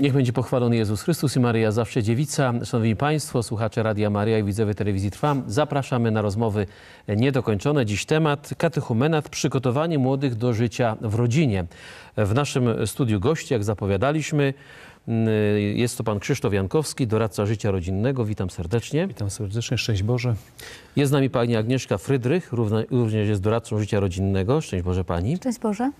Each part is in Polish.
Niech będzie pochwalony Jezus Chrystus i Maryja zawsze dziewica. Szanowni Państwo, słuchacze Radia Maria i widzowie telewizji Trwam, zapraszamy na rozmowy niedokończone. Dziś temat katechumenat, przygotowanie młodych do życia w rodzinie. W naszym studiu gości, jak zapowiadaliśmy, jest to pan Krzysztof Jankowski, doradca życia rodzinnego. Witam serdecznie. Witam serdecznie, szczęść Boże. Jest z nami pani Agnieszka Frydrych, również jest doradcą życia rodzinnego. Szczęść Boże pani. Szczęść Boże.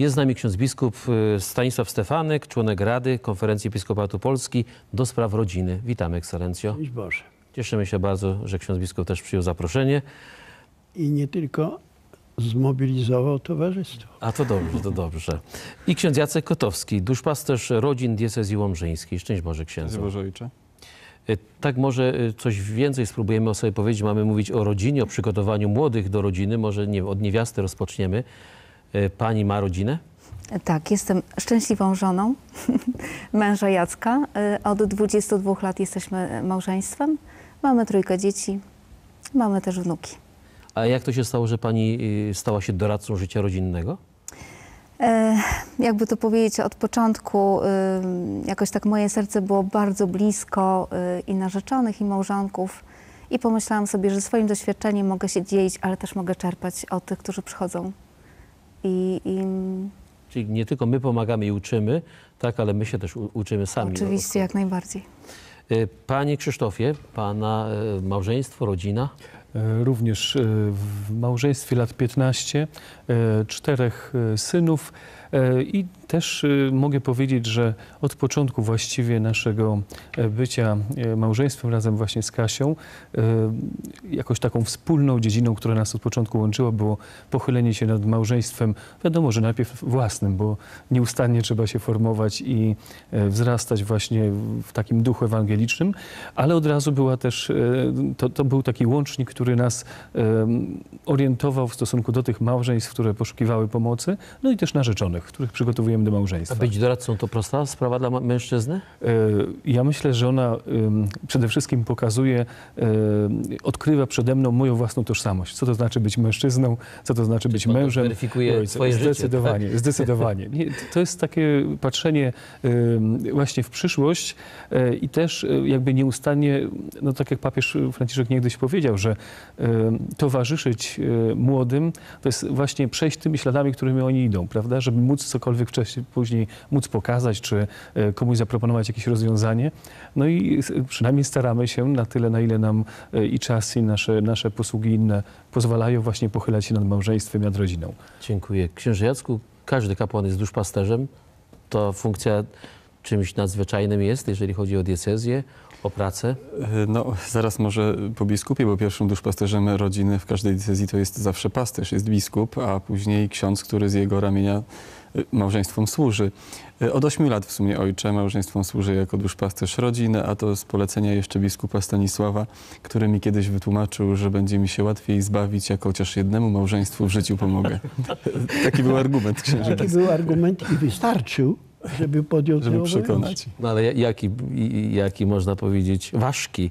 Jest z nami ksiądz biskup y, Stanisław Stefanek, członek Rady Konferencji Episkopatu Polski do spraw rodziny. Witamy, ekscelencjo. Szczęść Boże. Cieszymy się bardzo, że ksiądz biskup też przyjął zaproszenie. I nie tylko zmobilizował towarzystwo. A to dobrze, to dobrze. I ksiądz Jacek Kotowski, duszpasterz rodzin diecezji łomżyńskiej. Szczęść Boże, księdzu. Szczęść Boże, Ojcze. Y, Tak może y, coś więcej spróbujemy o sobie powiedzieć. Mamy mówić o rodzinie, o przygotowaniu młodych do rodziny. Może nie, od niewiasty rozpoczniemy. Y, Pani ma rodzinę? Tak, jestem szczęśliwą żoną męża Jacka. Y, Od 22 lat jesteśmy małżeństwem. Mamy trójkę dzieci, mamy też wnuki. A jak to się stało, że pani y, stała się doradcą życia rodzinnego? E, Jakby to powiedzieć, od początku y, jakoś tak moje serce było bardzo blisko y, i narzeczonych, i małżonków. I pomyślałam sobie, że swoim doświadczeniem mogę się dzielić, ale też mogę czerpać od tych, którzy przychodzą. I, i Czyli nie tylko my pomagamy i uczymy, tak, ale my się też uczymy sami. oczywiście jak najbardziej. Y, Panie Krzysztofie, pana y, małżeństwo, rodzina. E, Również w małżeństwie lat 15, e, czterech synów i też e, mogę powiedzieć, że od początku właściwie naszego e, bycia e, małżeństwem razem właśnie z Kasią, e, jakoś taką wspólną dziedziną, która nas od początku łączyła, było pochylenie się nad małżeństwem. Wiadomo, że najpierw własnym, bo nieustannie trzeba się formować i wzrastać właśnie w takim duchu ewangelicznym, ale od razu była też, to, to był taki łącznik, który nas orientował w stosunku do tych małżeństw, które poszukiwały pomocy, no i też narzeczonych, których przygotowujemy do A małżeństwa. być doradcą to prosta sprawa dla mężczyzny? E, Ja myślę, że ona przede wszystkim pokazuje, em, odkrywa przede mną moją własną tożsamość. Co to znaczy być mężczyzną, co to znaczy być on to mężem. weryfikuje ojcem. swoje życie, Zdecydowanie, zdecydowanie. Nie, to jest takie patrzenie właśnie w przyszłość e, i też e, jakby nieustannie, no tak jak papież Franciszek niegdyś powiedział, że towarzyszyć e, młodym to jest właśnie przejść tymi śladami, którymi oni idą, prawda? Żeby móc cokolwiek wcześniej, później móc pokazać, czy e, komuś zaproponować jakieś rozwiązanie. No i przynajmniej staramy się na tyle, na ile nam e, i czas, i nasze, nasze posługi inne pozwalają właśnie pochylać się nad małżeństwem, nad rodziną. Dziękuję. Księże Jacku, każdy kapłan jest duszpasterzem. To funkcja czymś nadzwyczajnym jest, jeżeli chodzi o diecezję, o pracę. E, No, zaraz może po biskupie, bo pierwszym duszpasterzem rodziny w każdej decyzji to jest zawsze pasterz, jest biskup, a później ksiądz, który z jego ramienia małżeństwom służy. E, Od ośmiu lat w sumie ojcze małżeństwom służy jako duszpasterz rodziny, a to z polecenia jeszcze biskupa Stanisława, który mi kiedyś wytłumaczył, że będzie mi się łatwiej zbawić, jak chociaż jednemu małżeństwu w życiu pomogę. Taki był argument księży. Taki był argument i wystarczył, żeby podjął Żeby przekonać. No ale ja- jaki, i- jaki można powiedzieć, ważki,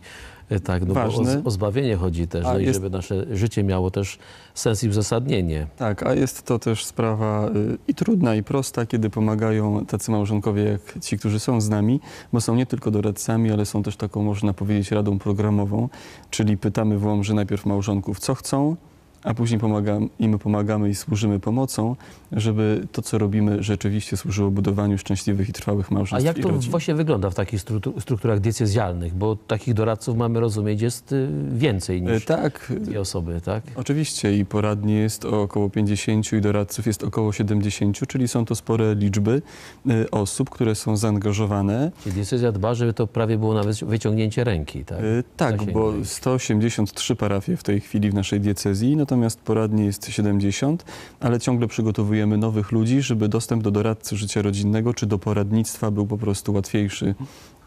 e, tak, no bo o, o zbawienie chodzi też, no i jest- żeby nasze życie miało też sens i uzasadnienie. Tak, a jest to też sprawa y, i trudna, i prosta, kiedy pomagają tacy małżonkowie jak ci, którzy są z nami, bo są nie tylko doradcami, ale są też taką, można powiedzieć, radą programową, czyli pytamy w najpierw małżonków, co chcą, a później pomagam, im pomagamy i służymy pomocą, żeby to, co robimy, rzeczywiście służyło budowaniu szczęśliwych i trwałych A małżeństw jak i to rodzin. właśnie wygląda w takich stru- strukturach diecezjalnych? Bo takich doradców mamy rozumieć jest y, więcej E, niż Tak, dwie osoby, tak? Oczywiście i poradni jest około 50 i doradców jest około 70, czyli są to spore liczby y, osób, które są zaangażowane. Czyli diecezja dba, żeby to prawie było nawet wyciągnięcie ręki, tak? Y, Tak, bo 183 parafie w tej chwili w naszej diecezji, natomiast poradni jest 70, ale ciągle przygotowujemy nowych ludzi, żeby dostęp do doradcy życia rodzinnego czy do poradnictwa był po prostu łatwiejszy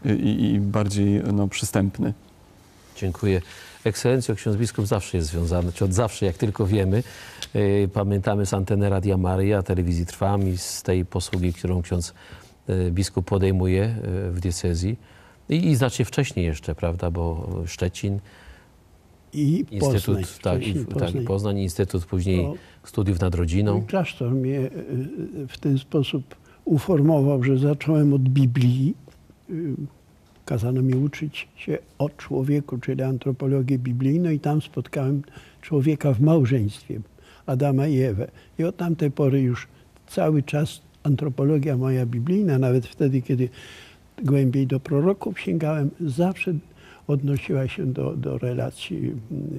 y, i, i bardziej no, przystępny. Dziękuję. Ekscelencjo, ksiądz biskup zawsze jest związany, czy od zawsze, jak tylko wiemy. Yy, Pamiętamy z anteny Radia Maryja, telewizji i z tej posługi, którą ksiądz yy, biskup podejmuje yy, w diecezji. I, I znacznie wcześniej jeszcze, prawda, bo Szczecin, I Instytut, Poznań. tak, i, wcześniej tak, Poznań, Instytut później To studiów nad rodziną. Mój klasztor mnie y, y, w ten sposób uformował, że zacząłem od Biblii. Y, Kazano mi uczyć się o człowieku, czyli antropologię biblijną i tam spotkałem człowieka w małżeństwie, Adama i Ewę. I od tamtej pory już cały czas antropologia moja biblijna, nawet wtedy, kiedy głębiej do proroków sięgałem, zawsze odnosiła się do, do relacji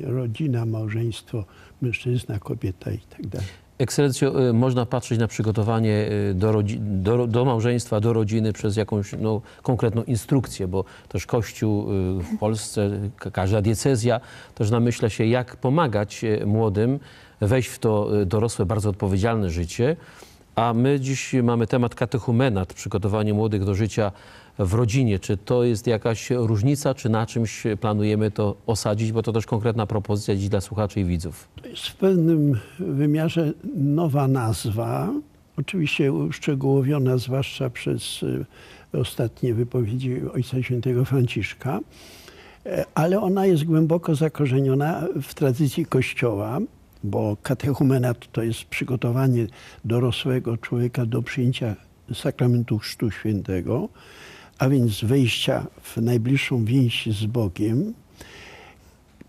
rodzina, małżeństwo, mężczyzna, kobieta i tak. Ekscelencjo, y, można patrzeć na przygotowanie y, do, do, do małżeństwa, do rodziny przez jakąś no, konkretną instrukcję, bo też Kościół y, w Polsce, ka- każda diecezja też namyśla się, jak pomagać młodym wejść w to dorosłe, bardzo odpowiedzialne życie. A my dziś mamy temat katechumenat, przygotowanie młodych do życia w rodzinie. Czy to jest jakaś różnica, czy na czymś planujemy to osadzić? Bo to też konkretna propozycja dziś dla słuchaczy i widzów. To jest w pewnym wymiarze nowa nazwa, oczywiście uszczegółowiona zwłaszcza przez y, ostatnie wypowiedzi Ojca Świętego Franciszka, e, ale ona jest głęboko zakorzeniona w tradycji Kościoła, bo katechumenat to jest przygotowanie dorosłego człowieka do przyjęcia sakramentu Chrztu Świętego, a więc wejścia w najbliższą więź z Bogiem,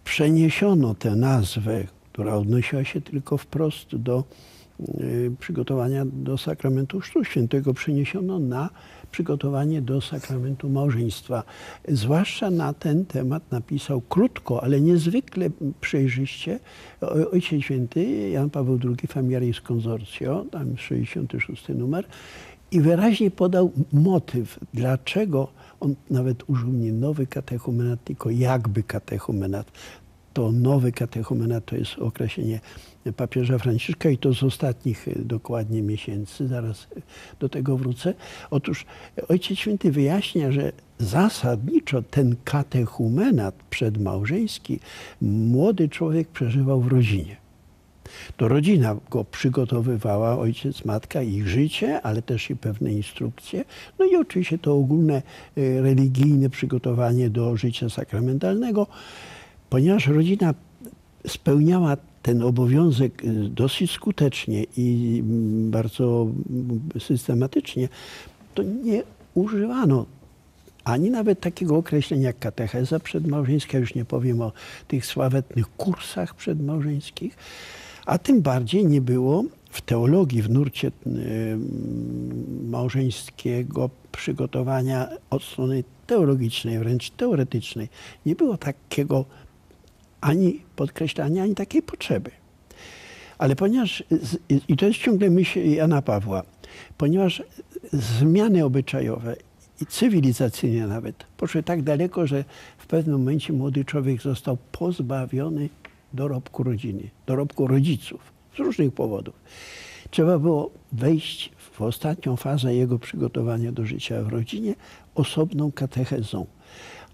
przeniesiono tę nazwę, która odnosiła się tylko wprost do y, przygotowania do sakramentu Chrztu Świętego, przeniesiono na przygotowanie do sakramentu małżeństwa. Zwłaszcza na ten temat napisał krótko, ale niezwykle przejrzyście Ojciec Święty Jan Paweł II Familiaris Consortio, tam 66 numer, i wyraźnie podał motyw, dlaczego on nawet użył nie nowy katechumenat, tylko jakby katechumenat. To nowy katechumenat to jest określenie papieża Franciszka i to z ostatnich e, dokładnie miesięcy, zaraz e, do tego wrócę. Otóż Ojciec Święty wyjaśnia, że zasadniczo ten katechumenat przedmałżeński młody człowiek przeżywał w rodzinie. To rodzina go przygotowywała, ojciec, matka, ich życie, ale też i pewne instrukcje. No i oczywiście to ogólne e, religijne przygotowanie do życia sakramentalnego, ponieważ rodzina spełniała ten obowiązek e, dosyć skutecznie i mm, bardzo mm, systematycznie, to nie używano ani nawet takiego określenia jak katecheza przedmałżeńska, już nie powiem o tych sławetnych kursach przedmałżeńskich, a tym bardziej nie było w teologii, w nurcie y, małżeńskiego przygotowania od strony teologicznej, wręcz teoretycznej, nie było takiego ani podkreślania, ani takiej potrzeby. Ale ponieważ, i to jest ciągle myśl Jana Pawła, ponieważ zmiany obyczajowe i cywilizacyjne nawet poszły tak daleko, że w pewnym momencie młody człowiek został pozbawiony dorobku rodziny, dorobku rodziców z różnych powodów. Trzeba było wejść w ostatnią fazę jego przygotowania do życia w rodzinie osobną katechezą.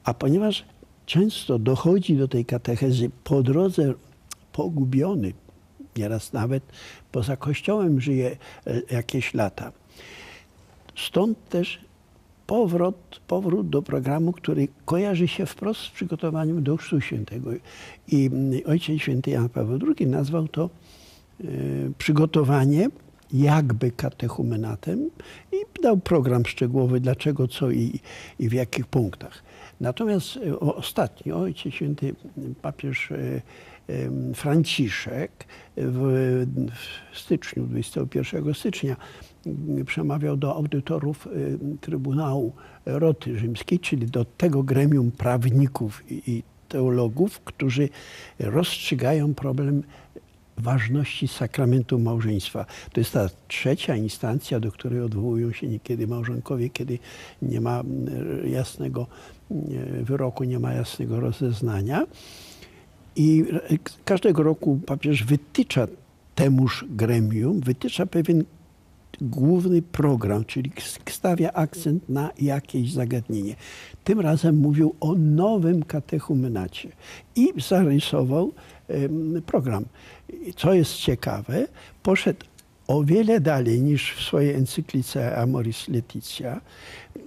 A ponieważ często dochodzi do tej katechezy po drodze pogubiony, nieraz nawet poza kościołem żyje e, jakieś lata. Stąd też powrót, powrót do programu, który kojarzy się wprost z przygotowaniem do Chrztu Świętego. I mm, Ojciec Święty Jan Paweł II nazwał to e, przygotowanie jakby katechumenatem i dał program szczegółowy, dlaczego, co i, i w jakich punktach. Natomiast e, o- ostatnio Ojciec Święty papież e, Franciszek w, w styczniu, 21 stycznia przemawiał do audytorów em, Trybunału Roty Rzymskiej, czyli do tego gremium prawników i, teologów, którzy rozstrzygają problem ważności sakramentu małżeństwa. To jest ta trzecia instancja, do której odwołują się niekiedy małżonkowie, kiedy nie ma mm, jasnego mm, wyroku, nie ma jasnego rozeznania. I każdego roku papież wytycza temuż gremium, wytycza pewien główny program, czyli stawia akcent na jakieś zagadnienie. Tym razem mówił o nowym katechumenacie i zarysował program. Co jest ciekawe, poszedł o wiele dalej niż w swojej encyklice Amoris Laetitia.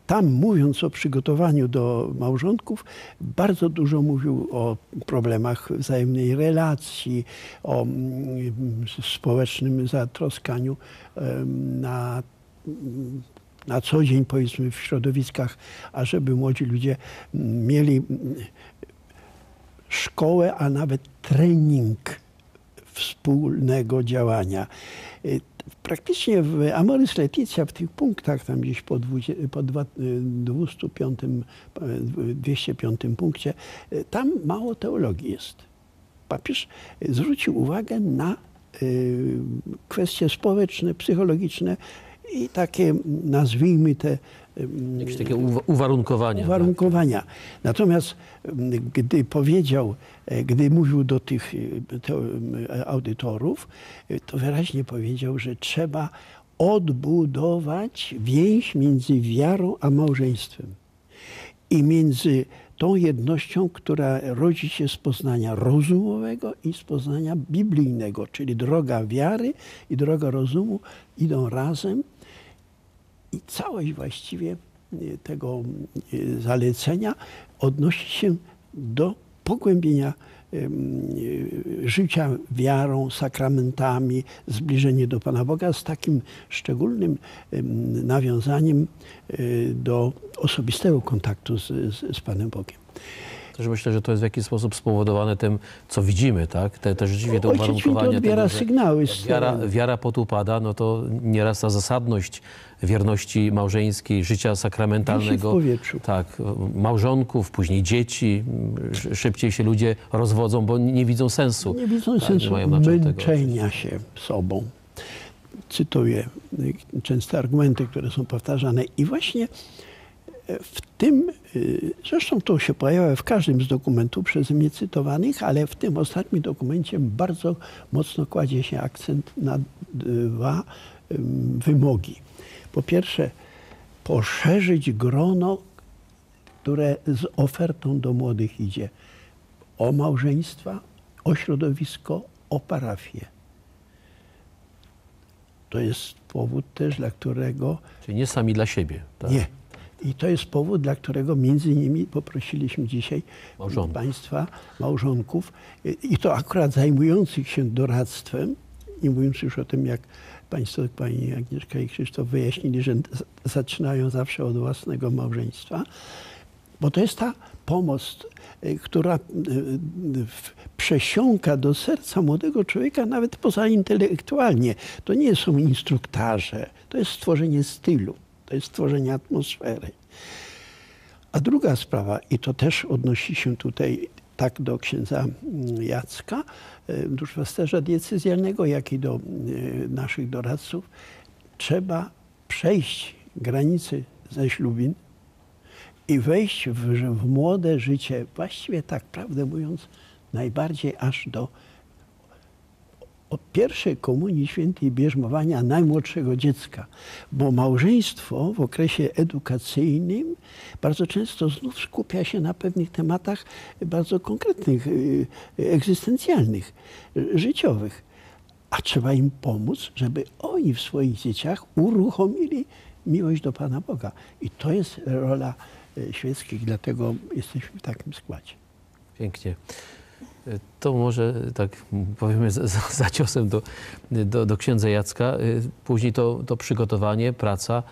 Tam mówiąc o przygotowaniu do małżonków, bardzo dużo mówił o problemach wzajemnej relacji, o mm, społecznym zatroskaniu na na co dzień, powiedzmy, w środowiskach, ażeby młodzi ludzie mm, mieli mm, szkołę, a nawet trening wspólnego działania. Y, Praktycznie w Amoris Leticia, w tych punktach, tam gdzieś po, dwudzie, po dwa- y, 205, y, 205 punkcie, y, tam mało teologii jest. Papież zwrócił uwagę na y, kwestie społeczne, psychologiczne i takie, nazwijmy te Jakieś takie uwa- uwarunkowania. tak? uwarunkowania. Natomiast gdy powiedział, e, gdy mówił do tych m, audytorów, e, to wyraźnie powiedział, że trzeba odbudować więź między wiarą a małżeństwem. I między tą jednością, która rodzi się z poznania rozumowego i z poznania biblijnego, czyli droga wiary i droga rozumu idą razem całość właściwie y, tego y, zalecenia odnosi się do pogłębienia y, życia wiarą, sakramentami, zbliżenie do Pana Boga z takim szczególnym ym, nawiązaniem do osobistego kontaktu z, z, z Panem Bogiem. Też myślę, że to jest w jakiś sposób spowodowane tym, co widzimy, tak? Te, te rzeczywiście Święty uwarunkowania. odbiera tego, sygnały Wiara, wiara potupada, no to nieraz ta zasadność wierności małżeńskiej, życia sakramentalnego. Tak, małżonków, później dzieci. Sz- Szybciej się ludzie rozwodzą, bo nie widzą sensu. Nie widzą Tak, sensu tego męczenia się sobą. Cytuję y, częste argumenty, które są powtarzane. I właśnie w tym, y, zresztą to się pojawia w każdym z dokumentów przeze mnie cytowanych, ale w tym ostatnim dokumencie bardzo mocno kładzie się akcent na dwa ym, wymogi. Po pierwsze, poszerzyć grono, które z ofertą do młodych idzie o małżeństwa, o środowisko, o parafię. To jest powód też, dla którego Czyli nie sami dla siebie. Tak? nie. I to jest powód, dla którego między innymi poprosiliśmy dzisiaj Małżonków. Państwa, małżonków, i- to akurat zajmujących się doradztwem, nie mówiąc już o tym, jak Państwo, Pani Agnieszka i Krzysztof wyjaśnili, że zaczynają zawsze od własnego małżeństwa, bo to jest ta pomoc, y, która w- przesiąka do serca młodego człowieka nawet poza intelektualnie. To nie są instruktarze, to jest stworzenie stylu, jest stworzenie atmosfery. A druga sprawa, i to też odnosi się tutaj tak do księdza mm, Jacka, y, duszpasterza diecezjalnego, jak i do y, naszych doradców, trzeba przejść granicy ze ślubin i wejść w, w młode życie, właściwie tak prawdę mówiąc, najbardziej aż do od pierwszej komunii świętej bierzmowania najmłodszego dziecka, bo małżeństwo w okresie edukacyjnym bardzo często znów skupia się na pewnych tematach bardzo konkretnych, y, egzystencjalnych, y, życiowych. A trzeba im pomóc, żeby oni w swoich dzieciach uruchomili miłość do Pana Boga. I to jest rola y, świeckich, dlatego jesteśmy w takim składzie. Pięknie. To może tak powiemy za, za, ciosem do, do, do księdza Jacka. Y, Później to, to przygotowanie, praca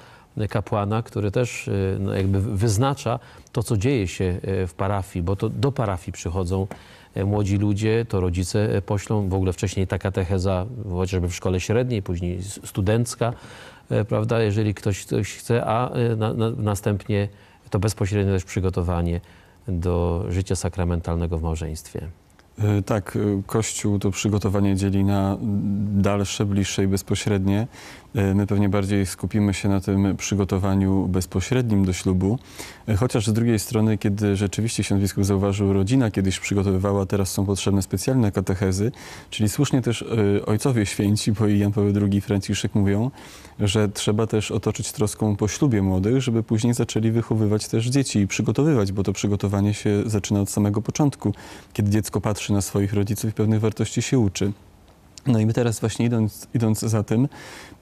kapłana, który też y, no, jakby wyznacza to, co dzieje się y, w parafii, bo to do parafii przychodzą młodzi ludzie, to rodzice poślą, w ogóle wcześniej ta katecheza, chociażby w szkole średniej, później studencka, prawda, jeżeli ktoś coś chce, a na, na, następnie to bezpośrednie też przygotowanie do życia sakramentalnego w małżeństwie. E, Tak, e, Kościół to przygotowanie dzieli na dalsze, bliższe i bezpośrednie. E, My pewnie bardziej skupimy się na tym przygotowaniu bezpośrednim do ślubu, E, chociaż z drugiej strony, kiedy rzeczywiście się biskup zauważył, rodzina kiedyś przygotowywała, teraz są potrzebne specjalne katechezy, czyli słusznie też e, ojcowie święci, bo i Jan Paweł II i Franciszek mówią, że trzeba też otoczyć troską po ślubie młodych, żeby później zaczęli wychowywać też dzieci i przygotowywać, bo to przygotowanie się zaczyna od samego początku, kiedy dziecko patrzy na swoich rodziców i pewnych wartości się uczy. No i my teraz właśnie idąc, idąc za tym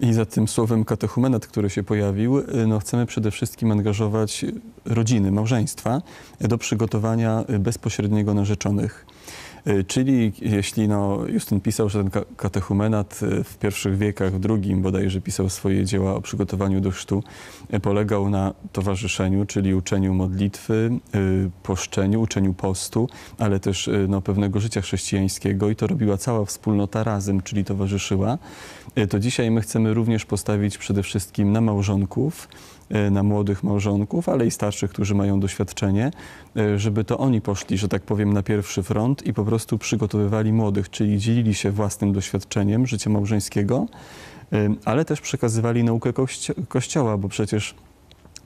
i za tym słowem katechumenat, który się pojawił, y, no chcemy przede wszystkim angażować rodziny, małżeństwa do przygotowania y, bezpośredniego narzeczonych. Y, Czyli jeśli no, Justyn pisał, że ten ka- katechumenat y, w pierwszych wiekach, w drugim bodajże pisał swoje dzieła o przygotowaniu do chrztu, y, polegał na towarzyszeniu, czyli uczeniu modlitwy, poszczeniu, uczeniu postu, ale też no, pewnego życia chrześcijańskiego i to robiła cała wspólnota razem, czyli towarzyszyła, to dzisiaj my chcemy również postawić przede wszystkim na małżonków, na młodych małżonków, ale i starszych, którzy mają doświadczenie, żeby to oni poszli, że tak powiem, na pierwszy front i po prostu przygotowywali młodych, czyli dzielili się własnym doświadczeniem życia małżeńskiego, ale też przekazywali naukę kościo- Kościoła, bo przecież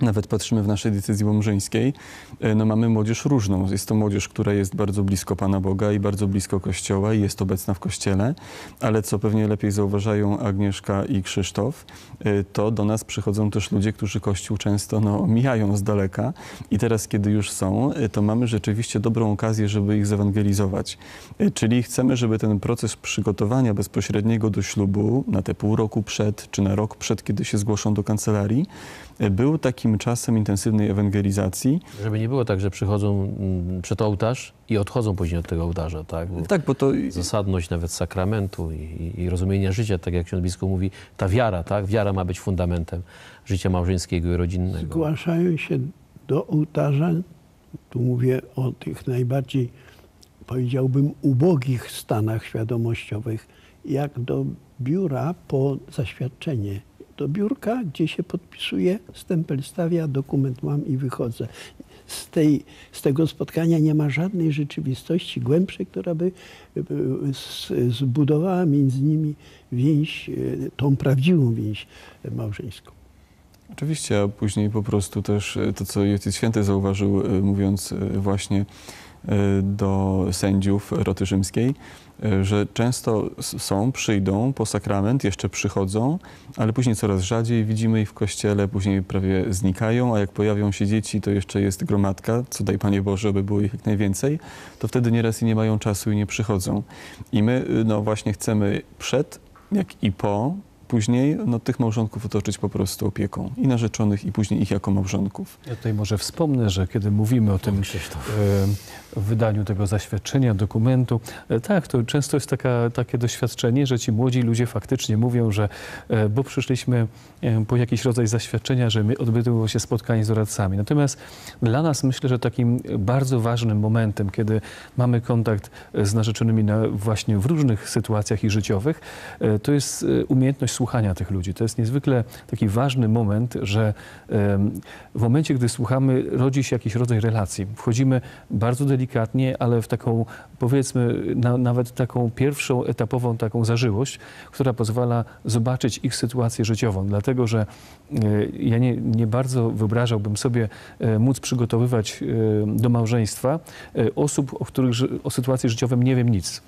nawet patrzymy w naszej decyzji małżeńskiej, e, no mamy młodzież różną. Jest to młodzież, która jest bardzo blisko Pana Boga i bardzo blisko Kościoła i jest obecna w Kościele, ale co pewnie lepiej zauważają Agnieszka i Krzysztof, e, to do nas przychodzą też ludzie, którzy Kościół często no, mijają z daleka i teraz, kiedy już są, e, to mamy rzeczywiście dobrą okazję, żeby ich zewangelizować. Czyli chcemy, żeby ten proces przygotowania bezpośredniego do ślubu na te pół roku przed, czy na rok przed, kiedy się zgłoszą do kancelarii, był takim czasem intensywnej ewangelizacji. Żeby nie było tak, że przychodzą mm, przed ołtarz i odchodzą później od tego ołtarza, tak? Bo Tak, bo to Zasadność nawet sakramentu i, i, i rozumienia życia, tak jak ksiądz biskup mówi, ta wiara, tak? Wiara ma być fundamentem życia małżeńskiego i rodzinnego. Zgłaszają się do ołtarza, tu mówię o tych najbardziej, powiedziałbym, ubogich stanach świadomościowych, jak do biura po zaświadczenie. Do biurka, gdzie się podpisuje, stempel stawia, dokument mam i wychodzę. Z, tej, z tego spotkania nie ma żadnej rzeczywistości głębszej, która by zbudowała między nimi więź, e, tą prawdziwą więź małżeńską. Oczywiście, a później po prostu też e, to, co Ojciec Święty zauważył, e, mówiąc właśnie do sędziów roty rzymskiej, że często są, przyjdą po sakrament, jeszcze przychodzą, ale później coraz rzadziej widzimy ich w kościele, później prawie znikają, a jak pojawią się dzieci, to jeszcze jest gromadka, co daj Panie Boże, aby było ich jak najwięcej, to wtedy nieraz i nie mają czasu i nie przychodzą. I my y, no właśnie chcemy przed, jak i po, później no, tych małżonków otoczyć po prostu opieką. I narzeczonych, i później ich jako małżonków. Ja tutaj może wspomnę, że kiedy mówimy o tym Krzysztof. Wydaniu tego zaświadczenia, dokumentu, e, tak, to często jest taka, takie doświadczenie, że ci młodzi ludzie faktycznie mówią, że e, bo przyszliśmy e, po jakiś rodzaj zaświadczenia, że odbyło się spotkanie z doradcami. Natomiast dla nas myślę, że takim bardzo ważnym momentem, kiedy mamy kontakt z narzeczonymi na, właśnie w różnych sytuacjach i życiowych, to jest umiejętność słuchania tych ludzi. To jest niezwykle taki ważny moment, że w momencie, gdy słuchamy, rodzi się jakiś rodzaj relacji. Wchodzimy bardzo delikatnie, ale w taką, powiedzmy, na, nawet taką pierwszą etapową taką zażyłość, która pozwala zobaczyć ich sytuację życiową. Dlatego, że e, ja nie, nie bardzo wyobrażałbym sobie e, móc przygotowywać e, do małżeństwa osób, o których o sytuacji życiowym nie wiem nic.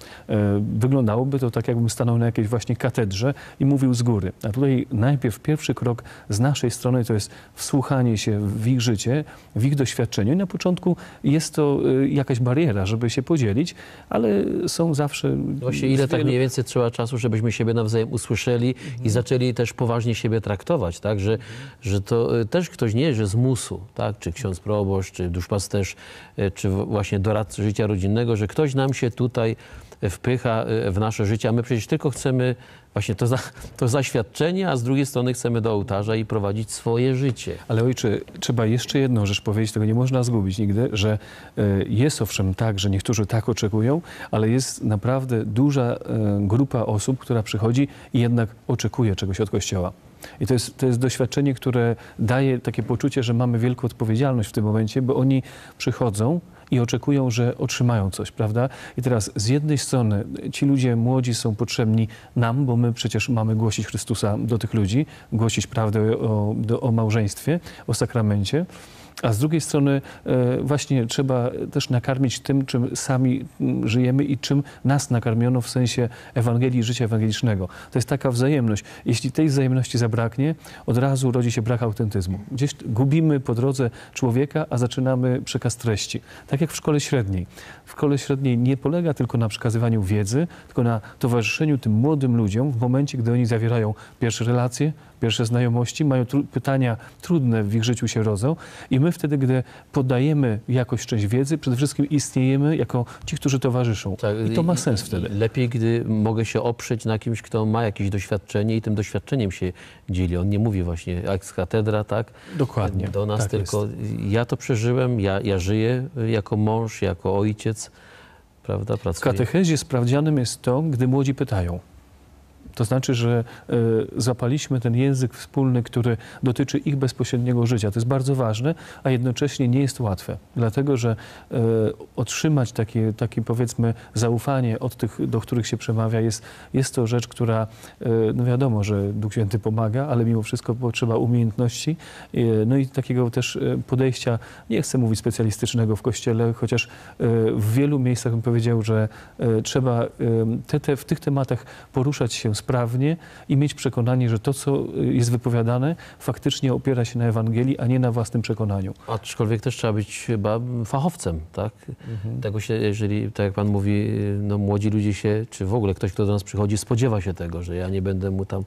Wyglądałoby to tak, jakbym stanął na jakiejś właśnie katedrze i mówił z góry. A tutaj najpierw pierwszy krok z naszej strony to jest wsłuchanie się w ich życie, w ich doświadczenie. I na początku jest to e, jakaś bariera, żeby się podzielić, ale są zawsze... Właśnie ile tak mniej więcej trzeba czasu, żebyśmy siebie nawzajem usłyszeli i zaczęli też poważnie siebie traktować, tak? Że, że to y, też ktoś nie, że z musu, tak? Czy ksiądz proboszcz, czy duszpasterz, y, czy właśnie doradca życia rodzinnego, że ktoś nam się tutaj wpycha y, w nasze życie, a my przecież tylko chcemy właśnie to, za, to zaświadczenie, a z drugiej strony chcemy do ołtarza i prowadzić swoje życie. Ale ojcze, trzeba jeszcze jedną rzecz powiedzieć, tego nie można zgubić nigdy, że e, jest owszem tak, że niektórzy tak oczekują, ale jest naprawdę duża e, grupa osób, która przychodzi i jednak oczekuje czegoś od Kościoła. I to jest, to jest doświadczenie, które daje takie poczucie, że mamy wielką odpowiedzialność w tym momencie, bo oni przychodzą i oczekują, że otrzymają coś, prawda? I teraz z jednej strony ci ludzie młodzi są potrzebni nam, bo my przecież mamy głosić Chrystusa do tych ludzi, głosić prawdę o, o małżeństwie, o sakramencie. A z drugiej strony e, właśnie trzeba też nakarmić tym, czym sami mm, żyjemy i czym nas nakarmiono w sensie Ewangelii, życia ewangelicznego. To jest taka wzajemność. Jeśli tej wzajemności zabraknie, od razu rodzi się brak autentyzmu. Gdzieś gubimy po drodze człowieka, a zaczynamy przekaz treści. Tak jak w szkole średniej. W szkole średniej nie polega tylko na przekazywaniu wiedzy, tylko na towarzyszeniu tym młodym ludziom w momencie, gdy oni zawierają pierwsze relacje, pierwsze znajomości, mają tru- pytania trudne w ich życiu się rodzą i my wtedy, gdy podajemy jakąś część wiedzy, przede wszystkim istniejemy jako ci, którzy towarzyszą. Tak, I to ma sens wtedy. Lepiej, gdy mogę się oprzeć na kimś, kto ma jakieś doświadczenie i tym doświadczeniem się dzieli. On nie mówi właśnie ex katedra, tak? Dokładnie. Do nas tak tylko jest. ja to przeżyłem, ja, ja żyję jako mąż, jako ojciec, prawda? W Pracuję. katechezie sprawdzianem jest to, gdy młodzi pytają. To znaczy, że e, zapaliśmy ten język wspólny, który dotyczy ich bezpośredniego życia. To jest bardzo ważne, a jednocześnie nie jest łatwe. Dlatego, że e, otrzymać takie, takie powiedzmy zaufanie od tych, do których się przemawia, jest, jest to rzecz, która, e, no wiadomo, że Duch Święty pomaga, ale mimo wszystko potrzeba umiejętności, no i takiego też podejścia, nie chcę mówić specjalistycznego w Kościele, chociaż w wielu miejscach bym powiedział, że trzeba te, te, w tych tematach poruszać się sprawnie i mieć przekonanie, że to, co e, jest wypowiadane, faktycznie opiera się na Ewangelii, a nie na własnym przekonaniu. Aczkolwiek też trzeba być chyba fachowcem, tak? Mhm. Tego się, jeżeli, tak jak pan mówi, no młodzi ludzie się, czy w ogóle ktoś, kto do nas przychodzi, spodziewa się tego, że ja nie będę mu tam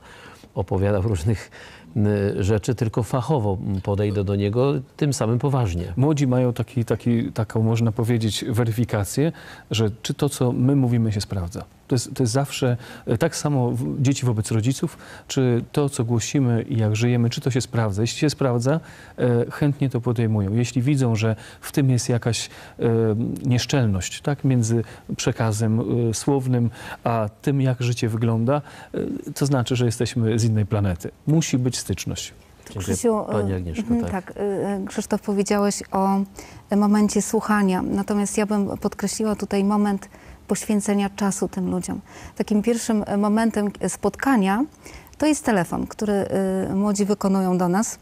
opowiadał różnych y, rzeczy, tylko fachowo podejdę do niego, tym samym poważnie. Młodzi mają taki, taki, taką, można powiedzieć, weryfikację, że czy to, co my mówimy, się sprawdza. To jest, to jest zawsze e, tak samo dzieci wobec rodziców, czy to, co głosimy i jak żyjemy, czy to się sprawdza. Jeśli się sprawdza, e, chętnie to podejmują. Jeśli widzą, że w tym jest jakaś e, nieszczelność tak, między przekazem słownym, a tym, jak życie wygląda, to znaczy, że jesteśmy z innej planety. Musi być styczność. Dziękuję. Krzysiu, Pani Agnieszko, mhm, tak. tak. Krzysztof, powiedziałeś o momencie słuchania, natomiast ja bym podkreśliła tutaj moment poświęcenia czasu tym ludziom. Takim pierwszym y, momentem spotkania to jest telefon, który y, młodzi wykonują do nas.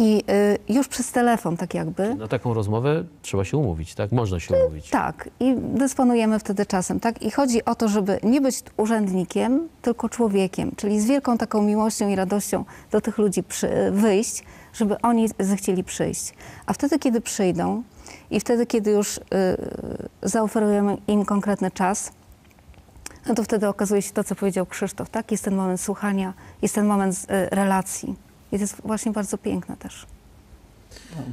I y, już przez telefon, tak jakby, Na taką rozmowę trzeba się umówić, tak? Można się umówić. tak, i dysponujemy wtedy czasem, tak? I chodzi o to, żeby nie być urzędnikiem, tylko człowiekiem, czyli z wielką taką miłością i radością do tych ludzi przy, wyjść, żeby oni zechcieli przyjść. A wtedy, kiedy przyjdą i wtedy, kiedy już y, zaoferujemy im konkretny czas, no to wtedy okazuje się to, co powiedział Krzysztof, tak? Jest ten moment słuchania, jest ten moment y, relacji. I to jest właśnie bardzo piękne też.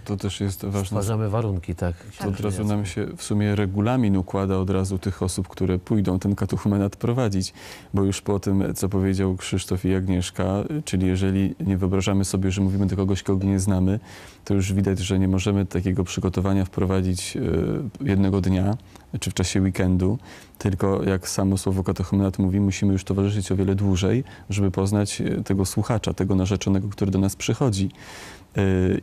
To też jest ważne. Stwarzamy warunki, tak. To od razu nam się w sumie regulamin układa od razu tych osób, które pójdą ten katechumenat prowadzić, bo już po tym, co powiedział Krzysztof i Agnieszka, czyli jeżeli nie wyobrażamy sobie, że mówimy do kogoś, kogo nie znamy, to już widać, że nie możemy takiego przygotowania wprowadzić e, jednego dnia czy w czasie weekendu, tylko jak samo słowo katechumenat mówi, musimy już towarzyszyć o wiele dłużej, żeby poznać e, tego słuchacza, tego narzeczonego, który do nas przychodzi.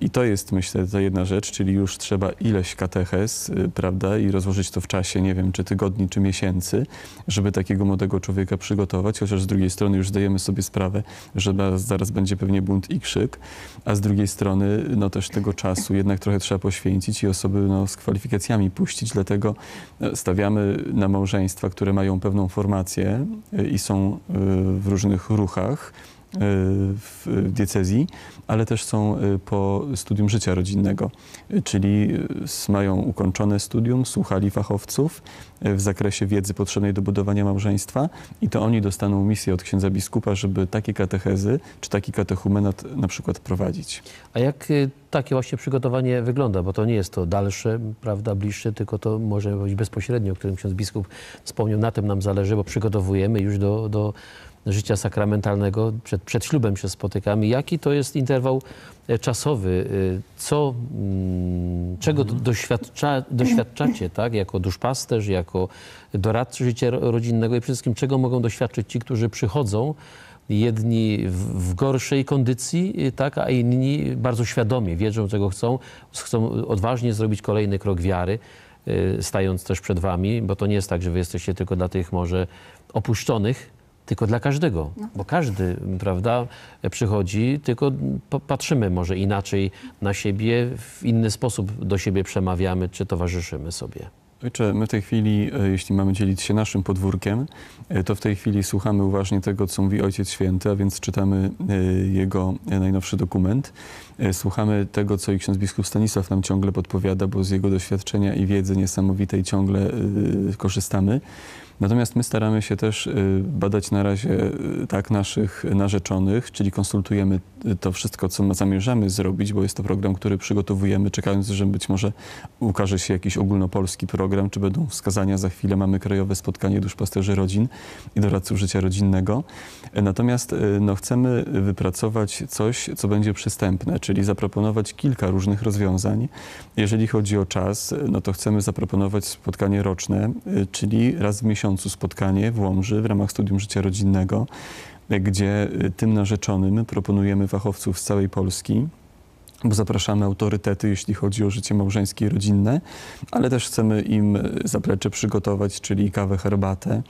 I to jest, myślę, ta jedna rzecz, czyli już trzeba ileś katechez, yy, prawda, i rozłożyć to w czasie, nie wiem, czy tygodni, czy miesięcy, żeby takiego młodego człowieka przygotować, chociaż z drugiej strony już zdajemy sobie sprawę, że zaraz będzie pewnie bunt i krzyk, a z drugiej strony, no też tego czasu jednak trochę trzeba poświęcić i osoby no, z kwalifikacjami puścić, dlatego e, stawiamy na małżeństwa, które mają pewną formację yy, i są yy, w różnych ruchach, y, w diecezji, ale też są y, po studium życia rodzinnego, Y, czyli mają ukończone studium, słuchali fachowców w zakresie wiedzy potrzebnej do budowania małżeństwa i to oni dostaną misję od księdza biskupa, żeby takie katechezy czy taki katechumenat na przykład prowadzić. A jak takie właśnie przygotowanie wygląda? Bo to nie jest to dalsze, prawda, bliższe, tylko to może być bezpośrednio, o którym ksiądz biskup wspomniał. Na tym nam zależy, bo przygotowujemy już do, do życia sakramentalnego. Przed, przed ślubem się spotykamy. Jaki to jest interwał e, czasowy? Y, Co, mm, czego do- doświadcza, doświadczacie, tak? Jako duszpasterz, jako doradcy życia ro- rodzinnego i przede wszystkim czego mogą doświadczyć ci, którzy przychodzą jedni w, gorszej kondycji, y, tak, a inni bardzo świadomie wiedzą, czego chcą, chcą odważnie zrobić kolejny krok wiary, stając też przed wami, bo to nie jest tak, że wy jesteście tylko dla tych może opuszczonych, tylko dla każdego, bo każdy, prawda, przychodzi, tylko patrzymy może inaczej na siebie, w inny sposób do siebie przemawiamy, czy towarzyszymy sobie. Ojcze, my w tej chwili, e, jeśli mamy dzielić się naszym podwórkiem, e, to w tej chwili słuchamy uważnie tego, co mówi Ojciec Święty, a więc czytamy e, jego najnowszy dokument. Słuchamy tego, co i ksiądz biskup Stanisław nam ciągle podpowiada, bo z jego doświadczenia i wiedzy niesamowitej ciągle korzystamy. Natomiast my staramy się też y, badać na razie y, tak naszych narzeczonych, czyli konsultujemy y, to wszystko, co zamierzamy zrobić, bo jest to program, który przygotowujemy, czekając, że być może ukaże się jakiś ogólnopolski program, czy będą wskazania. Za chwilę mamy krajowe spotkanie duszpasterzy rodzin i doradców życia rodzinnego. Natomiast no, chcemy wypracować coś, co będzie przystępne, czyli zaproponować kilka różnych rozwiązań. Jeżeli chodzi o czas, no to chcemy zaproponować spotkanie roczne, czyli raz w miesiącu miesiącu spotkanie w Łomży w ramach Studium Życia Rodzinnego, gdzie tym narzeczonym proponujemy fachowców z całej Polski bo zapraszamy autorytety, jeśli chodzi o życie małżeńskie i rodzinne, ale też chcemy im zaplecze przygotować, czyli kawę, herbatę,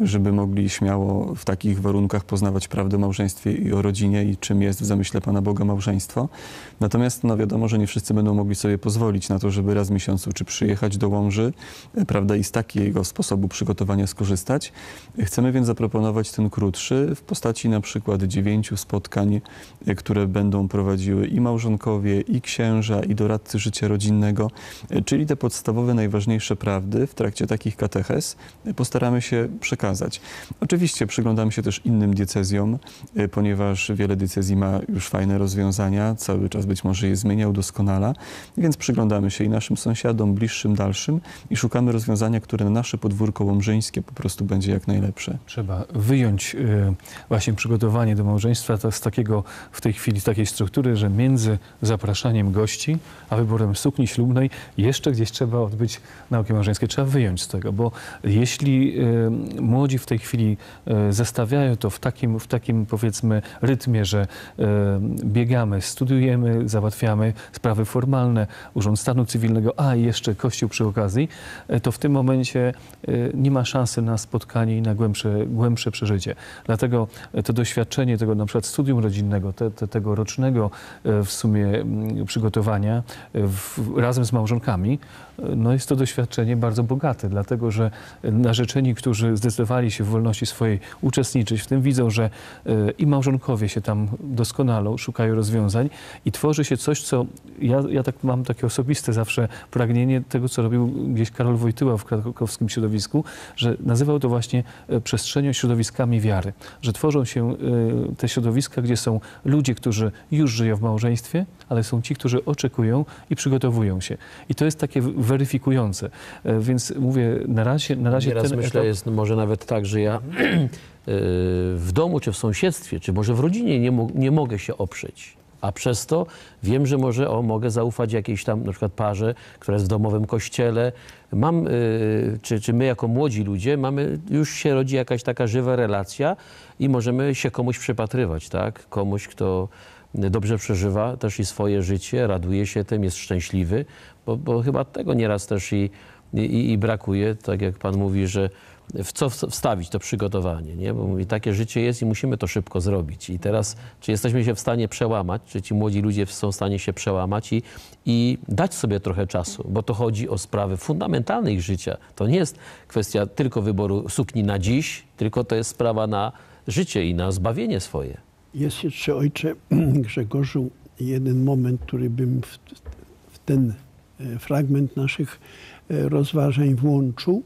żeby mogli śmiało w takich warunkach poznawać prawdę o małżeństwie i o rodzinie i czym jest w zamyśle Pana Boga małżeństwo. Natomiast no wiadomo, że nie wszyscy będą mogli sobie pozwolić na to, żeby raz w miesiącu czy przyjechać do Łomży, prawda, i z takiego sposobu przygotowania skorzystać. Chcemy więc zaproponować ten krótszy w postaci na przykład dziewięciu spotkań, które będą prowadziły i małżonkowie, i księża, i doradcy życia rodzinnego, czyli te podstawowe, najważniejsze prawdy w trakcie takich katechez postaramy się przekazać. Oczywiście przyglądamy się też innym diecezjom, ponieważ wiele diecezji ma już fajne rozwiązania, cały czas być może je zmienia, udoskonala, więc przyglądamy się i naszym sąsiadom, bliższym, dalszym i szukamy rozwiązania, które na nasze podwórko łomżyńskie po prostu będzie jak najlepsze. Trzeba wyjąć y, właśnie przygotowanie do małżeństwa z takiego w tej chwili takiej struktury, że między zapraszaniem gości, a wyborem sukni ślubnej jeszcze gdzieś trzeba odbyć nauki małżeńskie. Trzeba wyjąć z tego, bo jeśli y, młodzi w tej chwili y, zestawiają to w takim, w takim powiedzmy rytmie, że y, biegamy, studiujemy, załatwiamy sprawy formalne, Urząd Stanu Cywilnego, a jeszcze Kościół przy okazji, to w tym momencie nie ma szansy na spotkanie i na głębsze, głębsze przeżycie. Dlatego to doświadczenie tego na przykład studium rodzinnego, te, te, tego rocznego w sumie Mm, przygotowania w, razem z małżonkami, no jest to doświadczenie bardzo bogate, dlatego że narzeczeni, którzy zdecydowali się w wolności swojej uczestniczyć w tym, widzą, że e, i małżonkowie się tam doskonalą, szukają rozwiązań i tworzy się coś, co ja, ja tak mam takie osobiste zawsze pragnienie tego, co robił gdzieś Karol Wojtyła w krakowskim środowisku, że nazywał to właśnie e, przestrzenią środowiskami wiary, że tworzą się e, te środowiska, gdzie są ludzie, którzy już żyją w małżeństwie, ale są ci, którzy oczekują i przygotowują się. I to jest takie weryfikujące. E, więc mówię, na razie, na razie Nieraz ten myślę, etap... jest może nawet tak, że ja e, w domu, czy w sąsiedztwie, czy może w rodzinie nie, mo nie mogę się oprzeć. A przez to wiem, że może o, mogę zaufać jakiejś tam na przykład parze, która jest w domowym kościele. Mam, y, czy, czy my jako młodzi ludzie mamy, już się rodzi jakaś taka żywa relacja i możemy się komuś przypatrywać, tak? Komuś, kto dobrze przeżywa też i swoje życie, raduje się tym, jest szczęśliwy, bo, bo chyba tego nieraz też i, i, i, brakuje, tak jak Pan mówi, że w co wstawić to przygotowanie, nie? bo mówi, takie życie jest i musimy to szybko zrobić. I teraz, czy jesteśmy się w stanie przełamać, czy ci młodzi ludzie są w stanie się przełamać i, i dać sobie trochę czasu, bo to chodzi o sprawy fundamentalne ich życia. To nie jest kwestia tylko wyboru sukni na dziś, tylko to jest sprawa na życie i na zbawienie swoje. Jest jeszcze, ojcze Grzegorzu, jeden moment, który bym w, w ten e, fragment naszych e, rozważań włączył,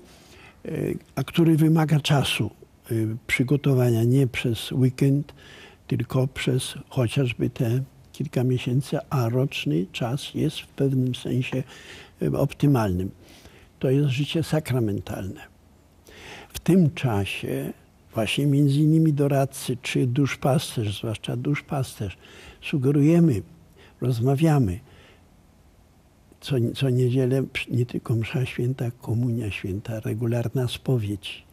e, a który wymaga czasu przygotowania nie przez weekend, tylko przez chociażby te kilka miesięcy, a roczny czas jest w pewnym sensie optymalnym. To jest życie sakramentalne. W tym czasie właśnie między innymi doradcy czy duszpasterz, zwłaszcza duszpasterz, sugerujemy, rozmawiamy. Co, co niedzielę nie tylko msza święta, komunia święta, regularna spowiedź.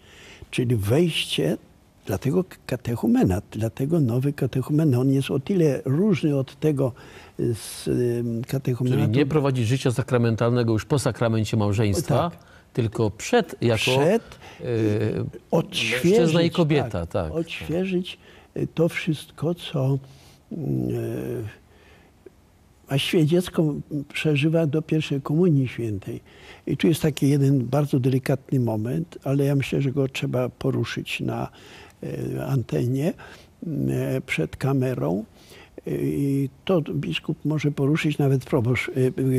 Czyli wejście, dlatego katechumenat, dlatego nowy katechumenat. On jest o tyle różny od tego z katechumenatu. Czyli nie prowadzi życia sakramentalnego już po sakramencie małżeństwa, tak tylko przed jako przed, yy, odświeżyć, i kobieta. Tak, tak, odświeżyć to wszystko, co yy, właściwie dziecko przeżywa do pierwszej komunii świętej. I tu jest taki jeden bardzo delikatny moment, ale ja myślę, że go trzeba poruszyć na e, antenie e, przed kamerą. I to biskup może poruszyć, nawet proboszcz,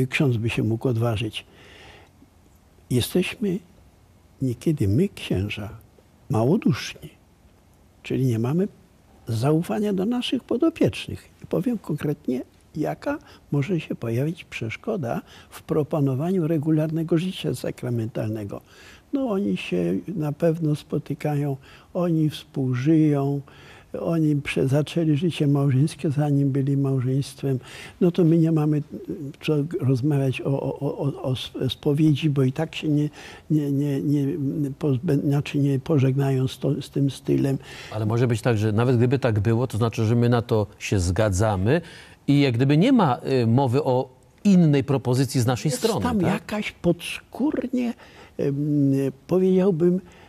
ksiądz by się mógł odważyć. Jesteśmy niekiedy my, księża, małoduszni, czyli nie mamy zaufania do naszych podopiecznych. I powiem konkretnie, jaka może się pojawić przeszkoda w proponowaniu regularnego życia sakramentalnego. No oni się na pewno spotykają, oni współżyją, oni zaczęli życie małżeńskie, zanim byli małżeństwem, no to my nie mamy co rozmawiać o, o, o, o spowiedzi, bo i tak się nie, nie, nie, nie, pozbę, znaczy nie pożegnają z, to, z tym stylem. Ale może być tak, że nawet gdyby tak było, to znaczy, że my na to się zgadzamy i jak gdyby nie ma y, mowy o innej propozycji z naszej Jest strony. tam tak? jakaś podskórnie, powiedziałbym, E,